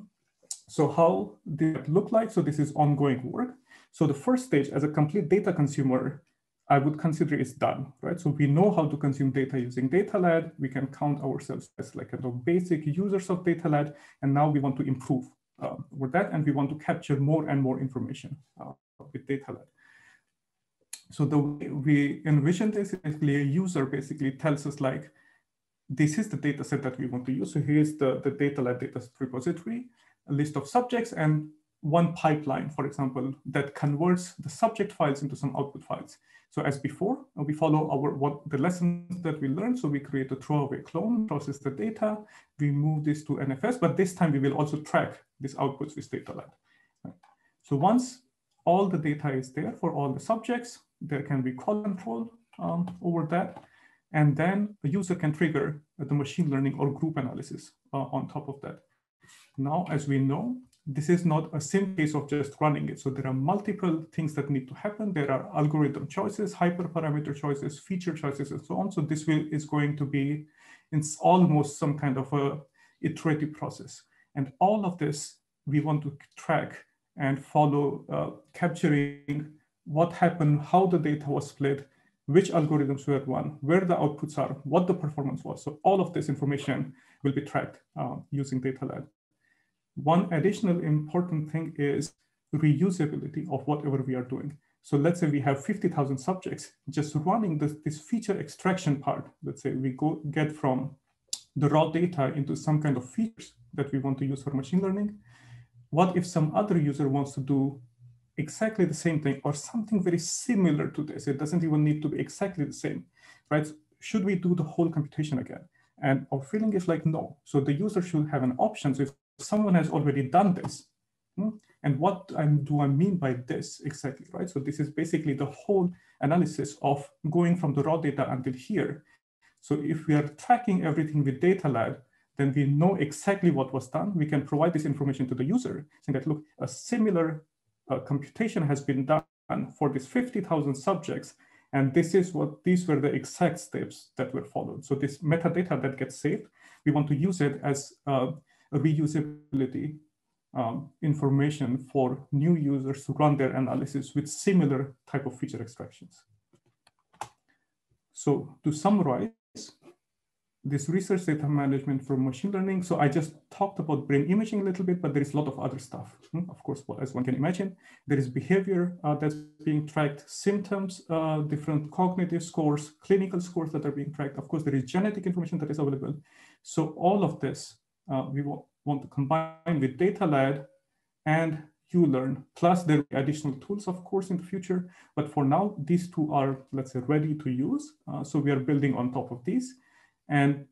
G: So how did it look like? So this is ongoing work. So the first stage as a complete data consumer, I would consider is done, right? So we know how to consume data using DataLad. We can count ourselves as like a basic users of DataLad. And now we want to improve uh, with that. And we want to capture more and more information uh, with DataLad. So the way we envision this is basically a user basically tells us like, this is the data set that we want to use. So here's the, the DataLad data repository, a list of subjects and one pipeline, for example, that converts the subject files into some output files. So as before, we follow our what the lessons that we learned. So we create a throwaway clone, process the data, we move this to NFS, but this time we will also track these outputs with DataLad. Right. So once all the data is there for all the subjects, there can be call control um, over that. And then a user can trigger the machine learning or group analysis uh, on top of that. Now, as we know, this is not a simple case of just running it. So there are multiple things that need to happen. There are algorithm choices, hyperparameter choices, feature choices, and so on. So this will, is going to be it's almost some kind of a iterative process. And all of this we want to track and follow, uh, capturing what happened, how the data was split, which algorithms were run, where the outputs are, what the performance was. So all of this information will be tracked uh, using DataLad. One additional important thing is reusability of whatever we are doing. So let's say we have 50,000 subjects just running this, this feature extraction part. Let's say we go get from the raw data into some kind of features that we want to use for machine learning. What if some other user wants to do exactly the same thing or something very similar to this? It doesn't even need to be exactly the same, right? Should we do the whole computation again? And our feeling is like, no. So the user should have an option. So if someone has already done this. Hmm? And what do I mean by this exactly, right? So this is basically the whole analysis of going from the raw data until here. So if we are tracking everything with DataLad, then we know exactly what was done. We can provide this information to the user saying that, look, a similar uh, computation has been done for these 50,000 subjects. And this is what, these were the exact steps that were followed. So this metadata that gets saved, we want to use it as uh, reusability um, information for new users to run their analysis with similar type of feature extractions. So to summarize, this research data management for machine learning. So I just talked about brain imaging a little bit, but there is a lot of other stuff. Hmm, of course, as one can imagine, there is behavior uh, that's being tracked, symptoms, uh, different cognitive scores, clinical scores that are being tracked. Of course, there is genetic information that is available. So all of this uh, we want to combine with DataLad and julearn, plus there are additional tools, of course, in the future. But for now, these two are, let's say, ready to use. Uh, so we are building on top of these. And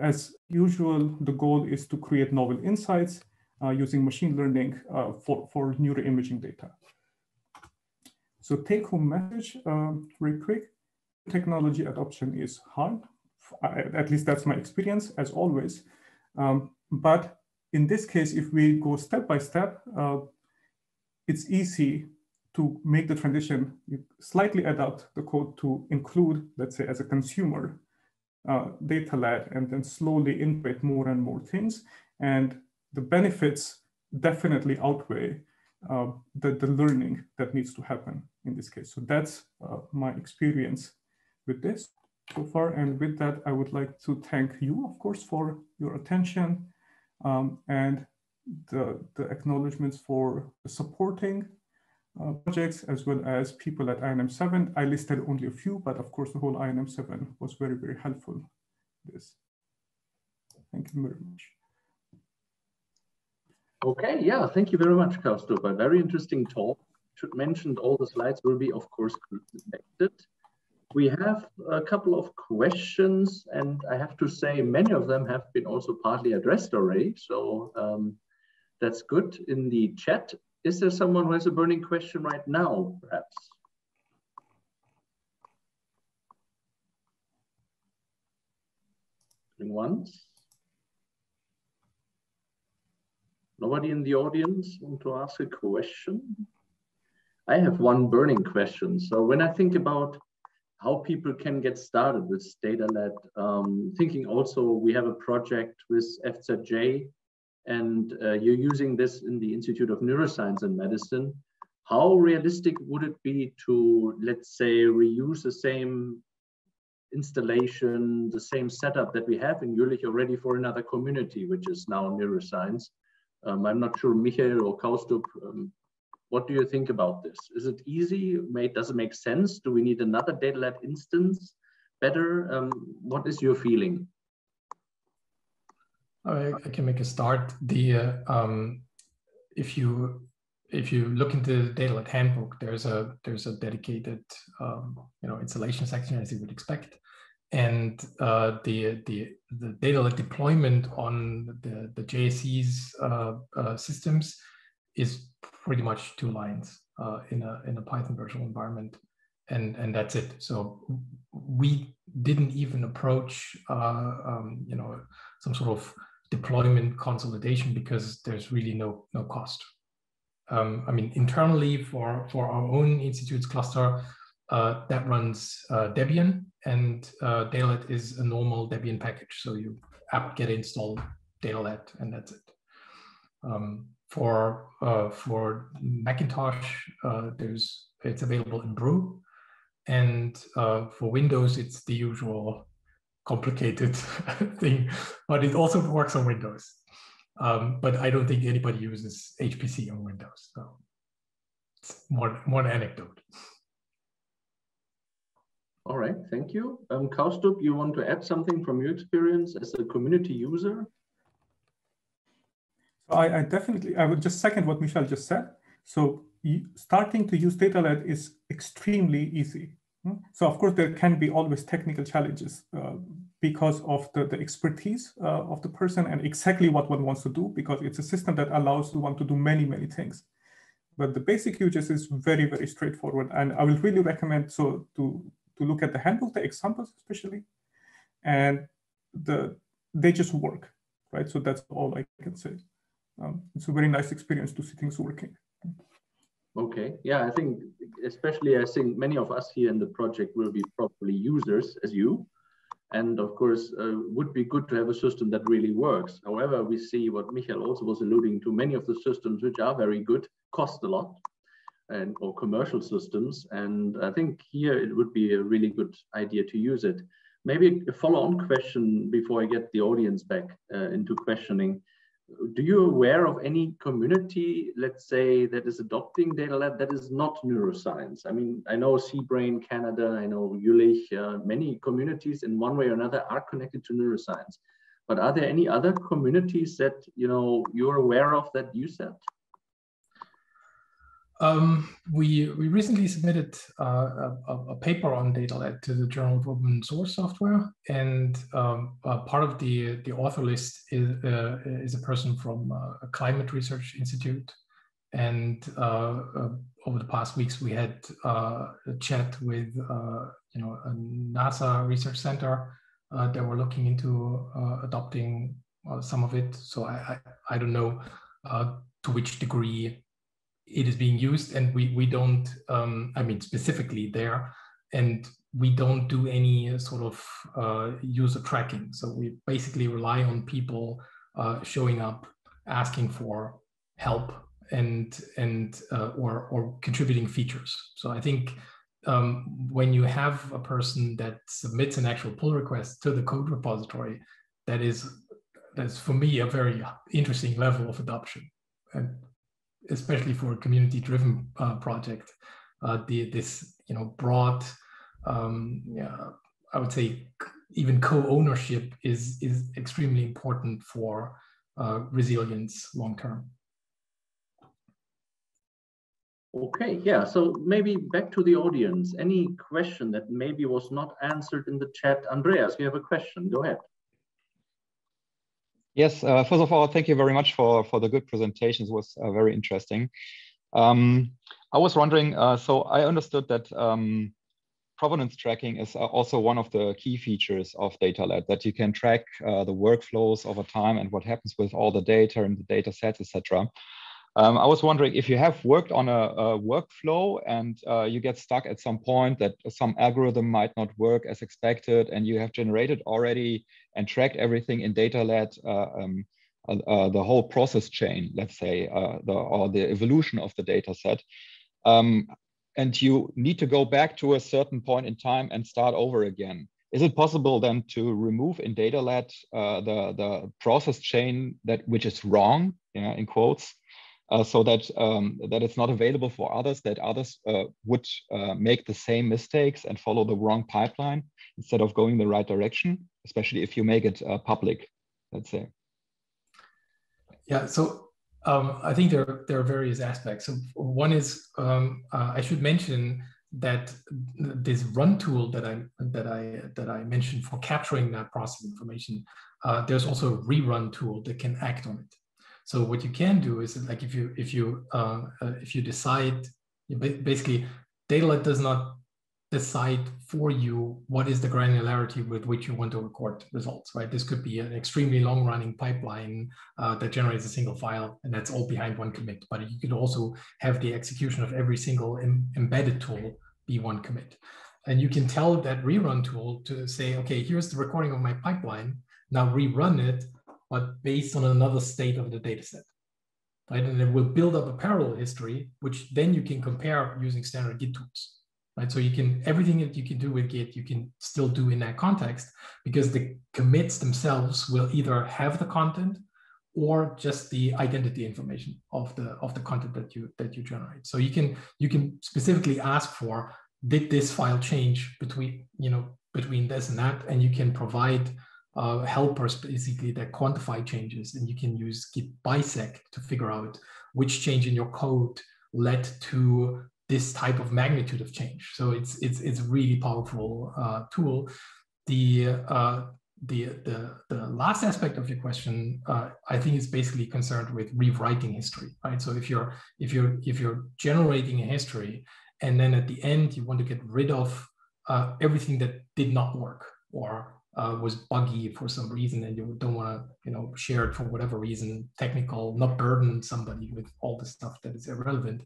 G: as usual, the goal is to create novel insights uh, using machine learning uh, for, for neuroimaging data. So take home message um, quick. Technology adoption is hard. At least that's my experience as always. Um, but in this case, if we go step by step, uh, it's easy to make the transition, you slightly adapt the code to include, let's say as a consumer, uh, DataLad and then slowly integrate more and more things. And the benefits definitely outweigh uh, the, the learning that needs to happen in this case. So that's uh, my experience with this so far. And with that, I would like to thank you, of course, for your attention um, and the, the acknowledgements for supporting uh, projects as well as people at INM7. I listed only a few, but of course the whole INM7 was very, very helpful. This. Thank you very much.
A: Okay, yeah, thank you very much, Kaustubh. A very interesting talk. Should mention all the slides will be, of course, connected. We have a couple of questions, and I have to say many of them have been also partly addressed already. So um, that's good in the chat. Is there someone who has a burning question right now, perhaps? Going once? Nobody in the audience want to ask a question? I have one burning question. So when I think about how people can get started with DataLad, um, thinking also we have a project with FZJ and uh, you're using this in the Institute of Neuroscience and Medicine, how realistic would it be to, let's say, reuse the same installation, the same setup that we have in Jülich already for another community, which is now neuroscience? Um, I'm not sure, Michael or Kaustubh, um, what do you think about this? Is it easy? Does it make sense? Do we need another DataLad instance better? Um, what is your feeling?
E: I, I can make a start. The uh, um, if you if you look into the DataLad handbook, there's a there's a dedicated um, you know installation section as you would expect, and uh, the the the DataLad deployment on the the JSC's uh, uh, systems is pretty much two lines uh, in a in a Python virtual environment, and and that's it. So we didn't even approach uh, um, you know some sort of deployment consolidation because there's really no, no cost. Um, I mean, internally for, for our own institute's cluster, uh, that runs uh, Debian and uh, DataLad is a normal Debian package. So you apt-get install DataLad and that's it. Um, for, uh, for Macintosh, uh, there's, it's available in Brew. And uh, for Windows, it's the usual complicated [laughs] thing, but it also works on Windows. Um, but I don't think anybody uses HPC on Windows. So it's more, more an anecdote.
A: All right, thank you. Um, you want to add something from your experience as a community user?
G: I, I definitely, I would just second what Michelle just said. So starting to use DataLad is extremely easy. So of course, there can be always technical challenges uh, because of the, the expertise uh, of the person and exactly what one wants to do, because it's a system that allows one to do many, many things. But the basic uses is very, very straightforward. And I will really recommend so to, to look at the handbook, the examples especially, and the they just work, right? So that's all I can say. Um, it's a very nice experience to see things working.
A: Okay, yeah, I think especially I think many of us here in the project will be probably users as you. And of course, uh, would be good to have a system that really works. However, we see what Michael also was alluding to, many of the systems which are very good cost a lot and or commercial systems. And I think here it would be a really good idea to use it. Maybe a follow-on question before I get the audience back uh, into questioning do you aware of any community, let's say, that is adopting DataLad that is not neuroscience? I mean, I know CBrain Canada, I know Jülich, uh, many communities in one way or another are connected to neuroscience. But are there any other communities that you know you're aware of that use that?
E: Um, we we recently submitted uh, a, a, paper on DataLad to the Journal of Open Source Software, and um, part of the the author list is uh, is a person from uh, a climate research institute. And uh, uh, over the past weeks, we had a chat with you know a NASA research center that were looking into adopting some of it. So I I, I don't know to which degree it is being used and we, we don't, um, I mean, specifically there, and we don't do any sort of uh, user tracking. So we basically rely on people uh, showing up, asking for help and, and uh, or, or contributing features. So I think um, when you have a person that submits an actual pull request to the code repository, that is, that's for me a very interesting level of adoption. And especially for a community-driven uh, project, uh, the, this you know broad, um, yeah, I would say even co-ownership is is extremely important for uh, resilience long term.
A: Okay, yeah, so maybe back to the audience. Any question that maybe was not answered in the chat? Andreas, you have a question, go ahead.
C: Yes, uh, first of all, thank you very much for, for the good presentations. It was uh, very interesting. Um, I was wondering, uh, so I understood that um, provenance tracking is uh, also one of the key features of DataLad, that you can track uh, the workflows over time and what happens with all the data and the data sets, etc. Um, I was wondering if you have worked on a, a workflow and uh, you get stuck at some point that some algorithm might not work as expected and you have generated already and tracked everything in DataLad, uh, um, uh, uh, the whole process chain, let's say, uh, the, or the evolution of the data set. Um, and you need to go back to a certain point in time and start over again. Is it possible then to remove in DataLad uh, the, the process chain that which is wrong, yeah, in quotes, so that um, that it's not available for others, that others uh, would uh, make the same mistakes and follow the wrong pipeline instead of going the right direction, especially if you make it uh, public, let's say.
E: Yeah, so um, I think there, there are various aspects. So one is, um, uh, I should mention that this run tool that I that I that I mentioned for capturing that process information, uh, there's also a rerun tool that can act on it. So what you can do is like if you if you uh, uh, if you decide basically DataLad does not decide for you what is the granularity with which you want to record results, right? This could be an extremely long running pipeline uh, that generates a single file and that's all behind one commit. But you could also have the execution of every single Im embedded tool be one commit. And you can tell that rerun tool to say, okay, here's the recording of my pipeline. Now rerun it but based on another state of the data set. Right? And it will build up a parallel history, which then you can compare using standard Git tools. Right? So you can everything that you can do with Git, you can still do in that context because the commits themselves will either have the content or just the identity information of the of the content that you that you generate. So you can you can specifically ask for did this file change between you know between this and that, and you can provide uh, helpers basically that quantify changes and you can use git bisect to figure out which change in your code led to this type of magnitude of change. So it's it's it's a really powerful uh, tool. The uh, the, the the last aspect of your question uh, i think is basically concerned with rewriting history right? So if you're if you're if you're generating a history and then at the end you want to get rid of uh, everything that did not work or uh, was buggy for some reason and you don't want to you know share it for whatever reason technical not burden somebody with all the stuff that is irrelevant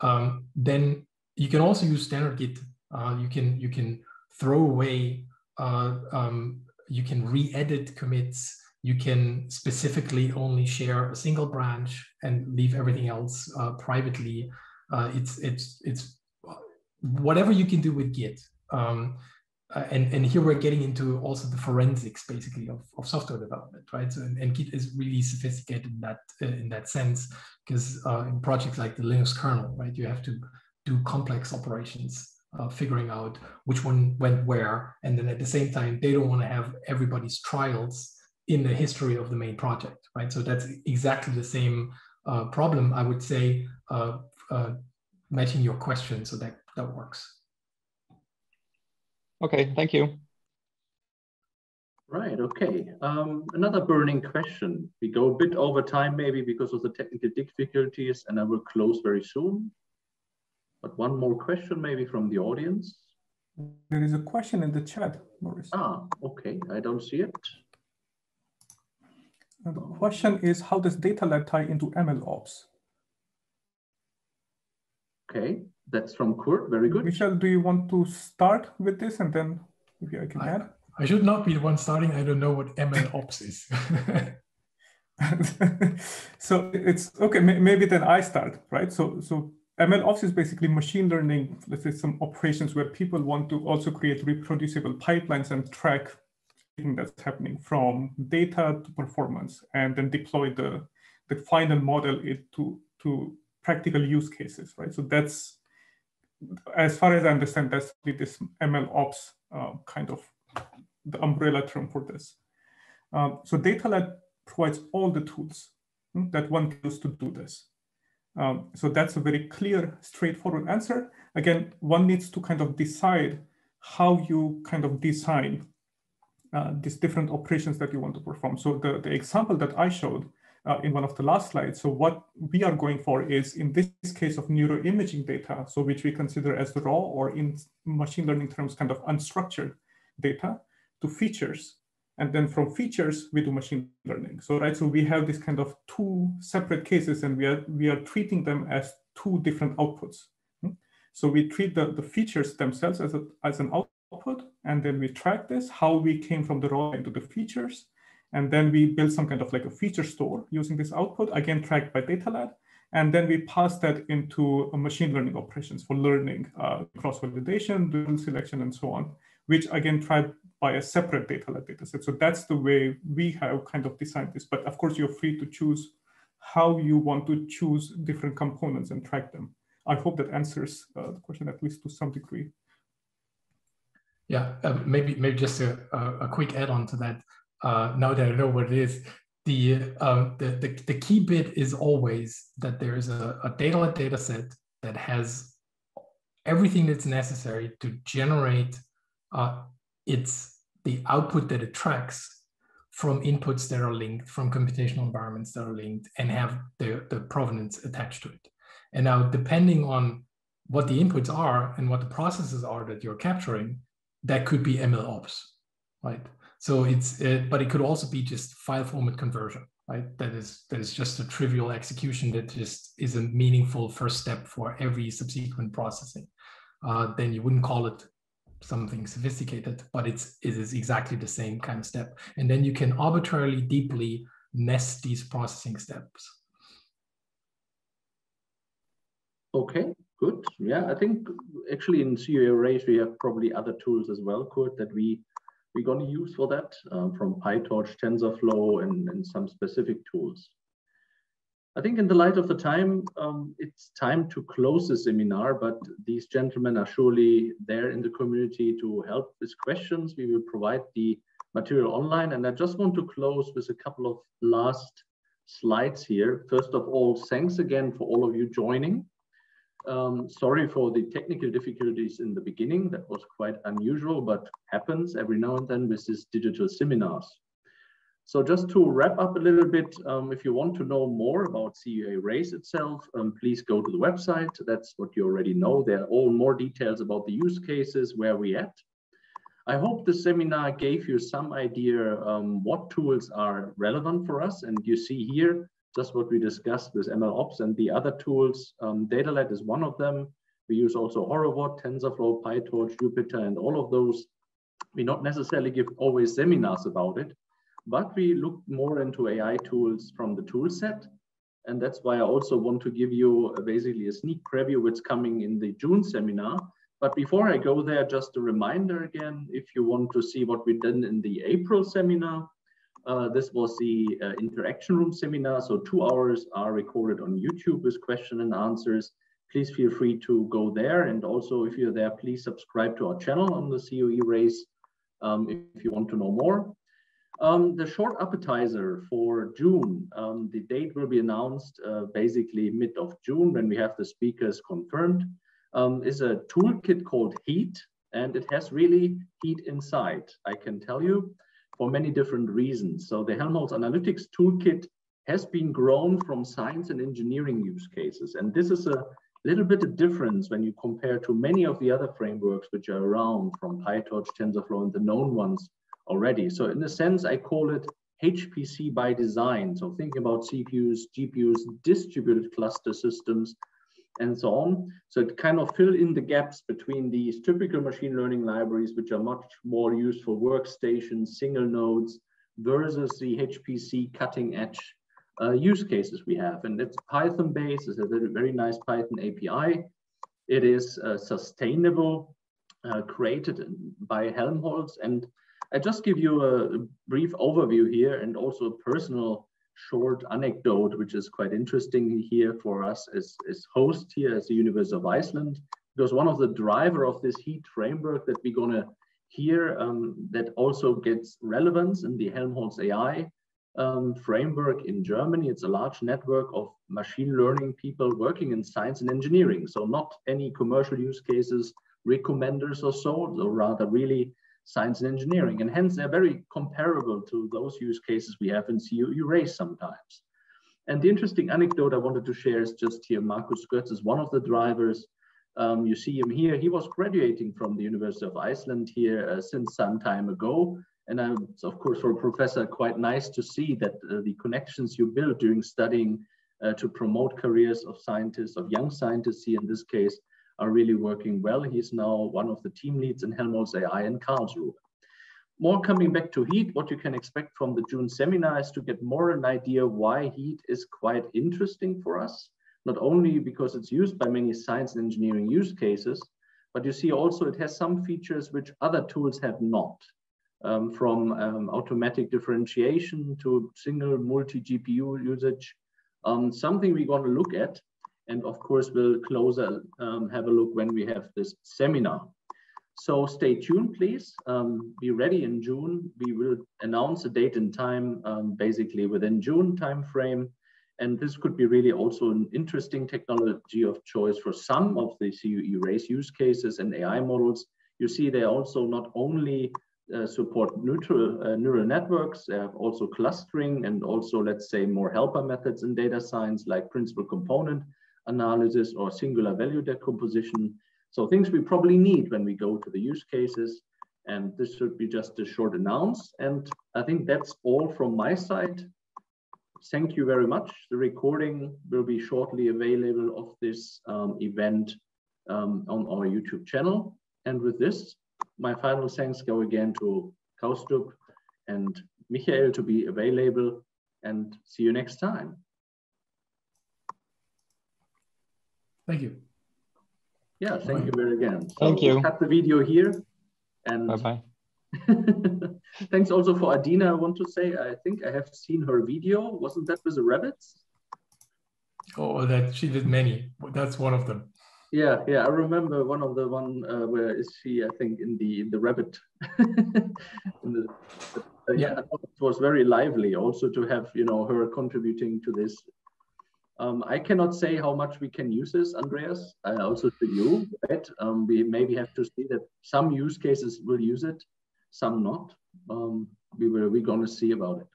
E: um, then you can also use standard Git. Uh, you can you can throw away, uh, um, you can re-edit commits. You can specifically only share a single branch and leave everything else uh, privately. Uh, it's it's it's whatever you can do with Git. Um, uh, and, and here we're getting into also the forensics basically of, of software development, right? So, and, and Git is really sophisticated in that uh, in that sense because uh, in projects like the Linux kernel, right, you have to do complex operations, uh, figuring out which one went where, and then at the same time they don't want to have everybody's trials in the history of the main project, right? So that's exactly the same uh, problem, I would say, uh, matching your question, so that that works.
C: Okay, thank you.
A: Right, okay. Um, another burning question. We go a bit over time maybe because of the technical difficulties and I will close very soon. But one more question maybe from the audience.
G: There is a question in the chat, Morris.
A: Ah, okay, I don't see it.
G: And the question is, how does DataLad tie into ML ops?
A: Okay, that's from Kurt. Very good.
G: Michel, do you want to start with this and then maybe I can
E: I,
G: add?
E: I should not be the one starting. I don't know what ML ops is. [laughs]
G: so it's okay. Maybe then I start, right? So so ML ops is basically machine learning. Let's say some operations where people want to also create reproducible pipelines and track everything that's happening from data to performance, and then deploy the the final model it to to practical use cases, right? So that's as far as I understand, that's this ML ops uh, kind of the umbrella term for this. Um, so DataLad provides all the tools hmm, that one can use to do this. Um, so that's a very clear, straightforward answer. Again, one needs to kind of decide how you kind of design uh, these different operations that you want to perform. So the, the example that I showed uh, in one of the last slides. So what we are going for is in this case of neuroimaging data, so which we consider as the raw or in machine learning terms, kind of unstructured data to features. And then from features, we do machine learning. So, right, so we have this kind of two separate cases and we are, we are treating them as two different outputs. Hmm? So we treat the, the features themselves as, a, as an output, and then we track this, how we came from the raw into the features, and then we build some kind of like a feature store using this output, again, tracked by DataLad. And then we pass that into machine learning operations for learning, uh, cross-validation, dual selection, and so on, which again, tracked by a separate DataLad dataset. So that's the way we have kind of designed this. But of course, you're free to choose how you want to choose different components and track them. I hope that answers uh, the question at least to some degree.
E: Yeah, uh, maybe maybe just a, a quick add on to that uh, now that I know what it is, the, um, the, the, the, key bit is always that there's a, a data data set that has everything that's necessary to generate uh, its the output that it tracks from inputs that are linked, from computational environments that are linked, and have the, the provenance attached to it. And now, depending on what the inputs are and what the processes are that you're capturing, that could be ML ops, right? So it's, uh, but it could also be just file format conversion, right? That is that is just a trivial execution that just is a meaningful first step for every subsequent processing. Uh, then you wouldn't call it something sophisticated, but it's it is exactly the same kind of step. And then you can arbitrarily deeply nest these processing steps.
A: Okay, good. Yeah, I think actually in CoE RAISE we have probably other tools as well, Kurt, that we we're going to use for that um, from PyTorch, TensorFlow, and, and some specific tools. I think in the light of the time, um, it's time to close the seminar, but these gentlemen are surely there in the community to help with questions. We will provide the material online. And I just want to close with a couple of last slides here. First of all, thanks again for all of you joining. Um, sorry for the technical difficulties in the beginning. That was quite unusual, but happens every now and then with these digital seminars. So just to wrap up a little bit, um, if you want to know more about CoE RAISE itself, um, please go to the website. That's what you already know. There are all more details about the use cases, where we at. I hope the seminar gave you some idea um, what tools are relevant for us. And you see here just what we discussed with MLOps and the other tools. Um, DataLad is one of them. We use also Horovod, TensorFlow, PyTorch, Jupyter, and all of those. We not necessarily give always seminars about it, but we look more into AI tools from the tool set. And that's why I also want to give you a, basically a sneak preview what's coming in the June seminar. But before I go there, just a reminder again, if you want to see what we did in the April seminar, uh, this was the uh, interaction room seminar. So two hours are recorded on YouTube with question and answers. Please feel free to go there. And also if you're there, please subscribe to our channel on the CoE RAISE um, if you want to know more. Um, the short appetizer for June, um, the date will be announced uh, basically mid of June when we have the speakers confirmed, um, is a toolkit called HEAT, and it has really heat inside, I can tell you for many different reasons. So the Helmholtz Analytics Toolkit has been grown from science and engineering use cases. And this is a little bit of difference when you compare to many of the other frameworks which are around from PyTorch, TensorFlow, and the known ones already. So in a sense, I call it HPC by design. So thinking about CPUs, GPUs, distributed cluster systems, and so on. So it kind of fill in the gaps between these typical machine learning libraries, which are much more used for workstations, single nodes, versus the HPC cutting edge uh, use cases we have. And it's Python based, it's a very, nice Python API. It is uh, sustainable, uh, created by Helmholtz. And I just give you a brief overview here and also a personal short anecdote, which is quite interesting here for us as, as host here as the University of Iceland, because one of the driver of this heat framework that we're gonna hear um, that also gets relevance in the Helmholtz AI um, framework in Germany. It's a large network of machine learning people working in science and engineering. So not any commercial use cases, recommenders or so, or rather really science and engineering. And hence they're very comparable to those use cases we have in CoE RAISE sometimes. And the interesting anecdote I wanted to share is just here, Markus Götz is one of the drivers. Um, you see him here. He was graduating from the University of Iceland here uh, since some time ago. And uh, it's, of course, for a professor, quite nice to see that uh, the connections you build during studying uh, to promote careers of scientists, of young scientists here in this case, are really working well. He's now one of the team leads in Helmholtz AI in Karlsruhe. More coming back to heat, what you can expect from the June seminar is to get more an idea why heat is quite interesting for us, not only because it's used by many science and engineering use cases, but you see also it has some features which other tools have not, um, from um, automatic differentiation to single multi-GPU usage, um, something we're going to look at and of course, we'll closer um, have a look when we have this seminar. So stay tuned, please. Um, be ready in June. We will announce a date and time um, basically within June timeframe. And this could be really also an interesting technology of choice for some of the CoE RAISE use cases and AI models. You see, they also not only uh, support neutral, uh, neural networks, they have also clustering and also, let's say, more helper methods in data science like principal component analysis or singular value decomposition. So things we probably need when we go to the use cases. And this should be just a short announce. And I think that's all from my side. Thank you very much. The recording will be shortly available of this um, event um, on our YouTube channel. And with this, my final thanks go again to Kaustubh and Michael to be available and see you next time.
E: Thank you.
A: Yeah, thank you very again.
C: So thank you.
A: Cut the video here. And
C: bye bye. [laughs]
A: Thanks also for Adina. I want to say I think I have seen her video. Wasn't that with the rabbits?
E: Oh, that she did many. That's one of them.
A: Yeah, yeah. I remember one of the one uh, where is she? I think in the in the rabbit. [laughs] in the, uh, yeah, it was very lively. Also to have you know her contributing to this um, I cannot say how much we can use this, Andreas, uh, also to you, right? Um, we maybe have to see that some use cases will use it, some not. Um, we will, we're going to see about it.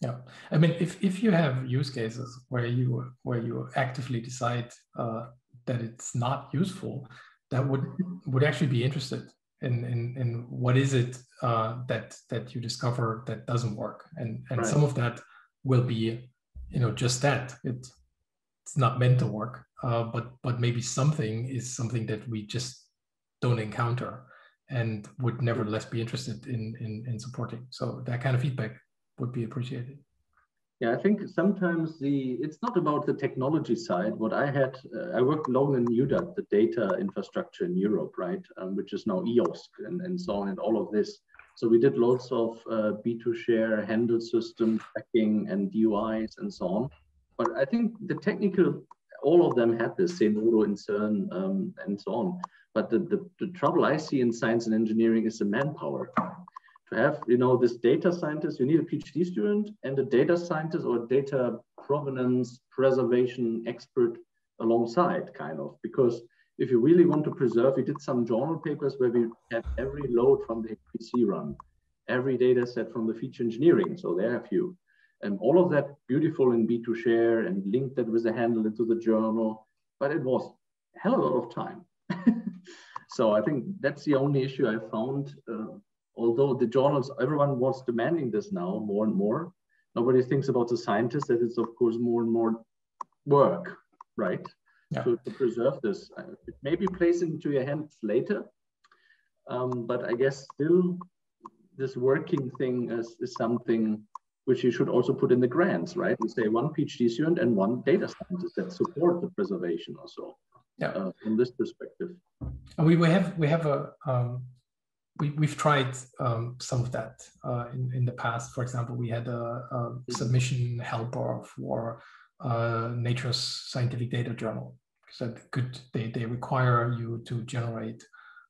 E: Yeah, I mean, if, if you have use cases where you where you actively decide uh, that it's not useful, that would would actually be interested in in, in what is it uh, that that you discover that doesn't work, and and right. some of that will be you know just that. It it's not meant to work. Uh, but but maybe something is something that we just don't encounter and would nevertheless be interested in, in in supporting. So that kind of feedback would be appreciated.
A: Yeah, I think sometimes the it's not about the technology side. What I had, uh, I worked long in EUDAT, the data infrastructure in Europe, right, um, which is now EOSC and, and so on and all of this. So we did lots of uh, B2Share handle system tracking and DOIs and so on. But I think the technical, all of them had this, Zenodo in CERN um, and so on. But the, the, the trouble I see in science and engineering is the manpower to have you know this data scientist you need a phd student and a data scientist or data provenance preservation expert alongside kind of because if you really want to preserve we did some journal papers where we had every load from the HPC run every data set from the feature engineering so there are a few. And all of that beautiful in b2share and linked that with a handle into the journal but it was a hell of a lot of time. [laughs] So i think that's the only issue i found uh, although the journals, everyone was demanding this now more and more, nobody thinks about the scientists that it's of course more and more work, right? Yeah. To, to preserve this. Uh, it may be placed into your hands later, um, but I guess still this working thing is, is something which you should also put in the grants, right? You say one PhD student and one data scientist that support the preservation also.
E: Yeah. Uh,
A: from this perspective.
E: We, we have we have a um, we, we've tried um, some of that uh, in, in the past. For example, we had a, a mm-hmm. submission helper for uh, Nature's Scientific Data Journal. So could they, they require you to generate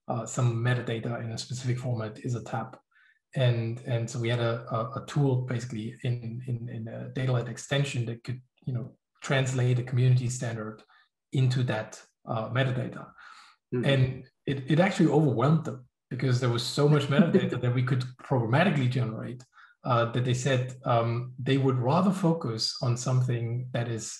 E: uh, some metadata in a specific format ISA-Tab. And, and so we had a, a, a tool basically in, in, in a DataLad extension that could you know translate a community standard into that uh, metadata. Mm -hmm. And it, it actually overwhelmed them because there was so much metadata [laughs] that we could programmatically generate uh, that they said um, they would rather focus on something that is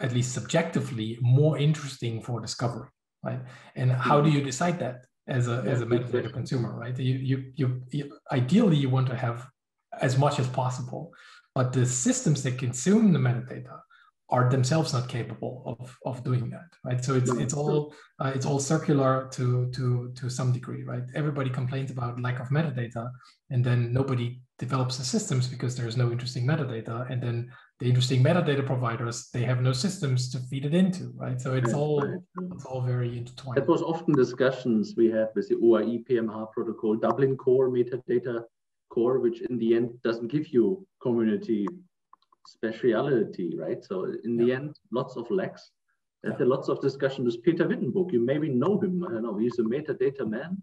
E: at least subjectively more interesting for discovery, right? And how do you decide that as a, as a metadata consumer, right? You, you, you, you, ideally you want to have as much as possible, but the systems that consume the metadata are themselves not capable of, of doing that right? So it's it's all uh, it's all circular to to to some degree right? Everybody complains about lack of metadata and then nobody develops the systems because there's no interesting metadata and then the interesting metadata providers they have no systems to feed it into right? So it's all it's all very intertwined.
A: That was often discussions we had with the OAI PMH protocol Dublin core metadata core which in the end doesn't give you community speciality, right? So in the end, lots of lacks. There's yeah. lots of discussion with Peter Wittenburg. You maybe know him. I don't know. He's a metadata man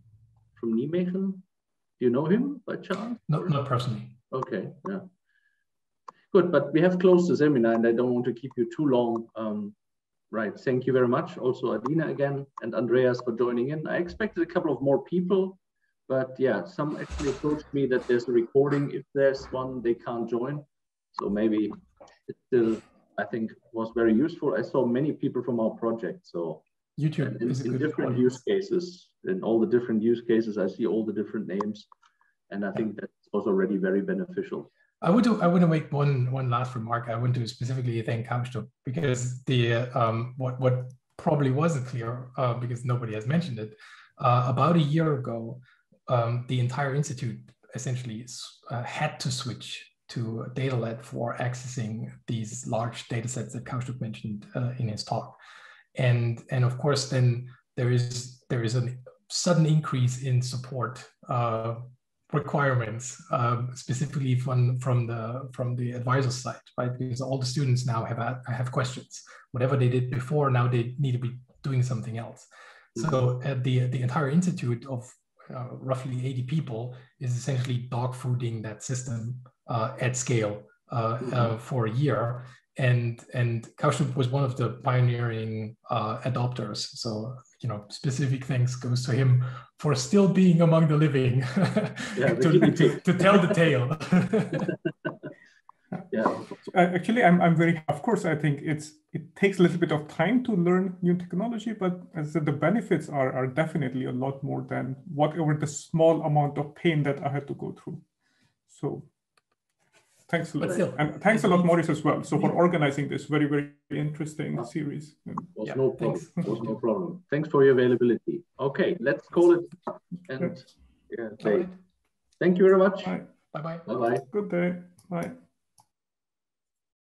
A: from Nijmegen. Do you know him by chance?
E: No, not personally.
A: Okay, yeah. Good, but we have closed the seminar and I don't want to keep you too long. Um, right, thank you very much. Also Adina again and Andreas for joining in. I expected a couple of more people, but yeah, some actually approached me that there's a recording. If there's one, they can't join. So maybe it still, I think, was very useful. I saw many people from our project. So
E: YouTube
A: in, in different use cases, in all the different use cases, I see all the different names, and I think that was already very beneficial.
E: I would do, I want to make one one last remark. I want to specifically thank Kaustubh because the um, what what probably wasn't clear uh, because nobody has mentioned it. Uh, about a year ago, um, the entire institute essentially uh, had to switch to DataLad for accessing these large data sets that Kaushik mentioned uh, in his talk. And, and of course, then there is, there is a sudden increase in support uh, requirements, um, specifically from, from, the, from the advisor side, right? Because all the students now have, have questions. Whatever they did before, now they need to be doing something else. So uh, the, the entire institute of uh, roughly 80 people is essentially dog fooding that system uh, at scale uh, mm-hmm. for a year. And and Kaushik was one of the pioneering adopters. So you know, specific thanks goes to him for still being among the living [laughs] yeah, [laughs] to, to, to, tell the tale. [laughs]
G: yeah. Uh, actually, I'm, I'm very, of course, I think it's it takes a little bit of time to learn new technology, but as said, the benefits are, are definitely a lot more than whatever the small amount of pain that I had to go through. So Thanks a lot.
E: Still,
G: and thanks a lot, Morris, as well. So for organizing this very, very interesting series.
A: Was
E: Yeah,
A: no problem.
E: thanks.
A: Was no problem. Thanks for your availability. Okay, let's call it and yeah,
E: All
A: say
E: right.
A: thank you very much.
G: Bye.
E: Bye bye.
A: Bye bye.
G: Good day. Bye.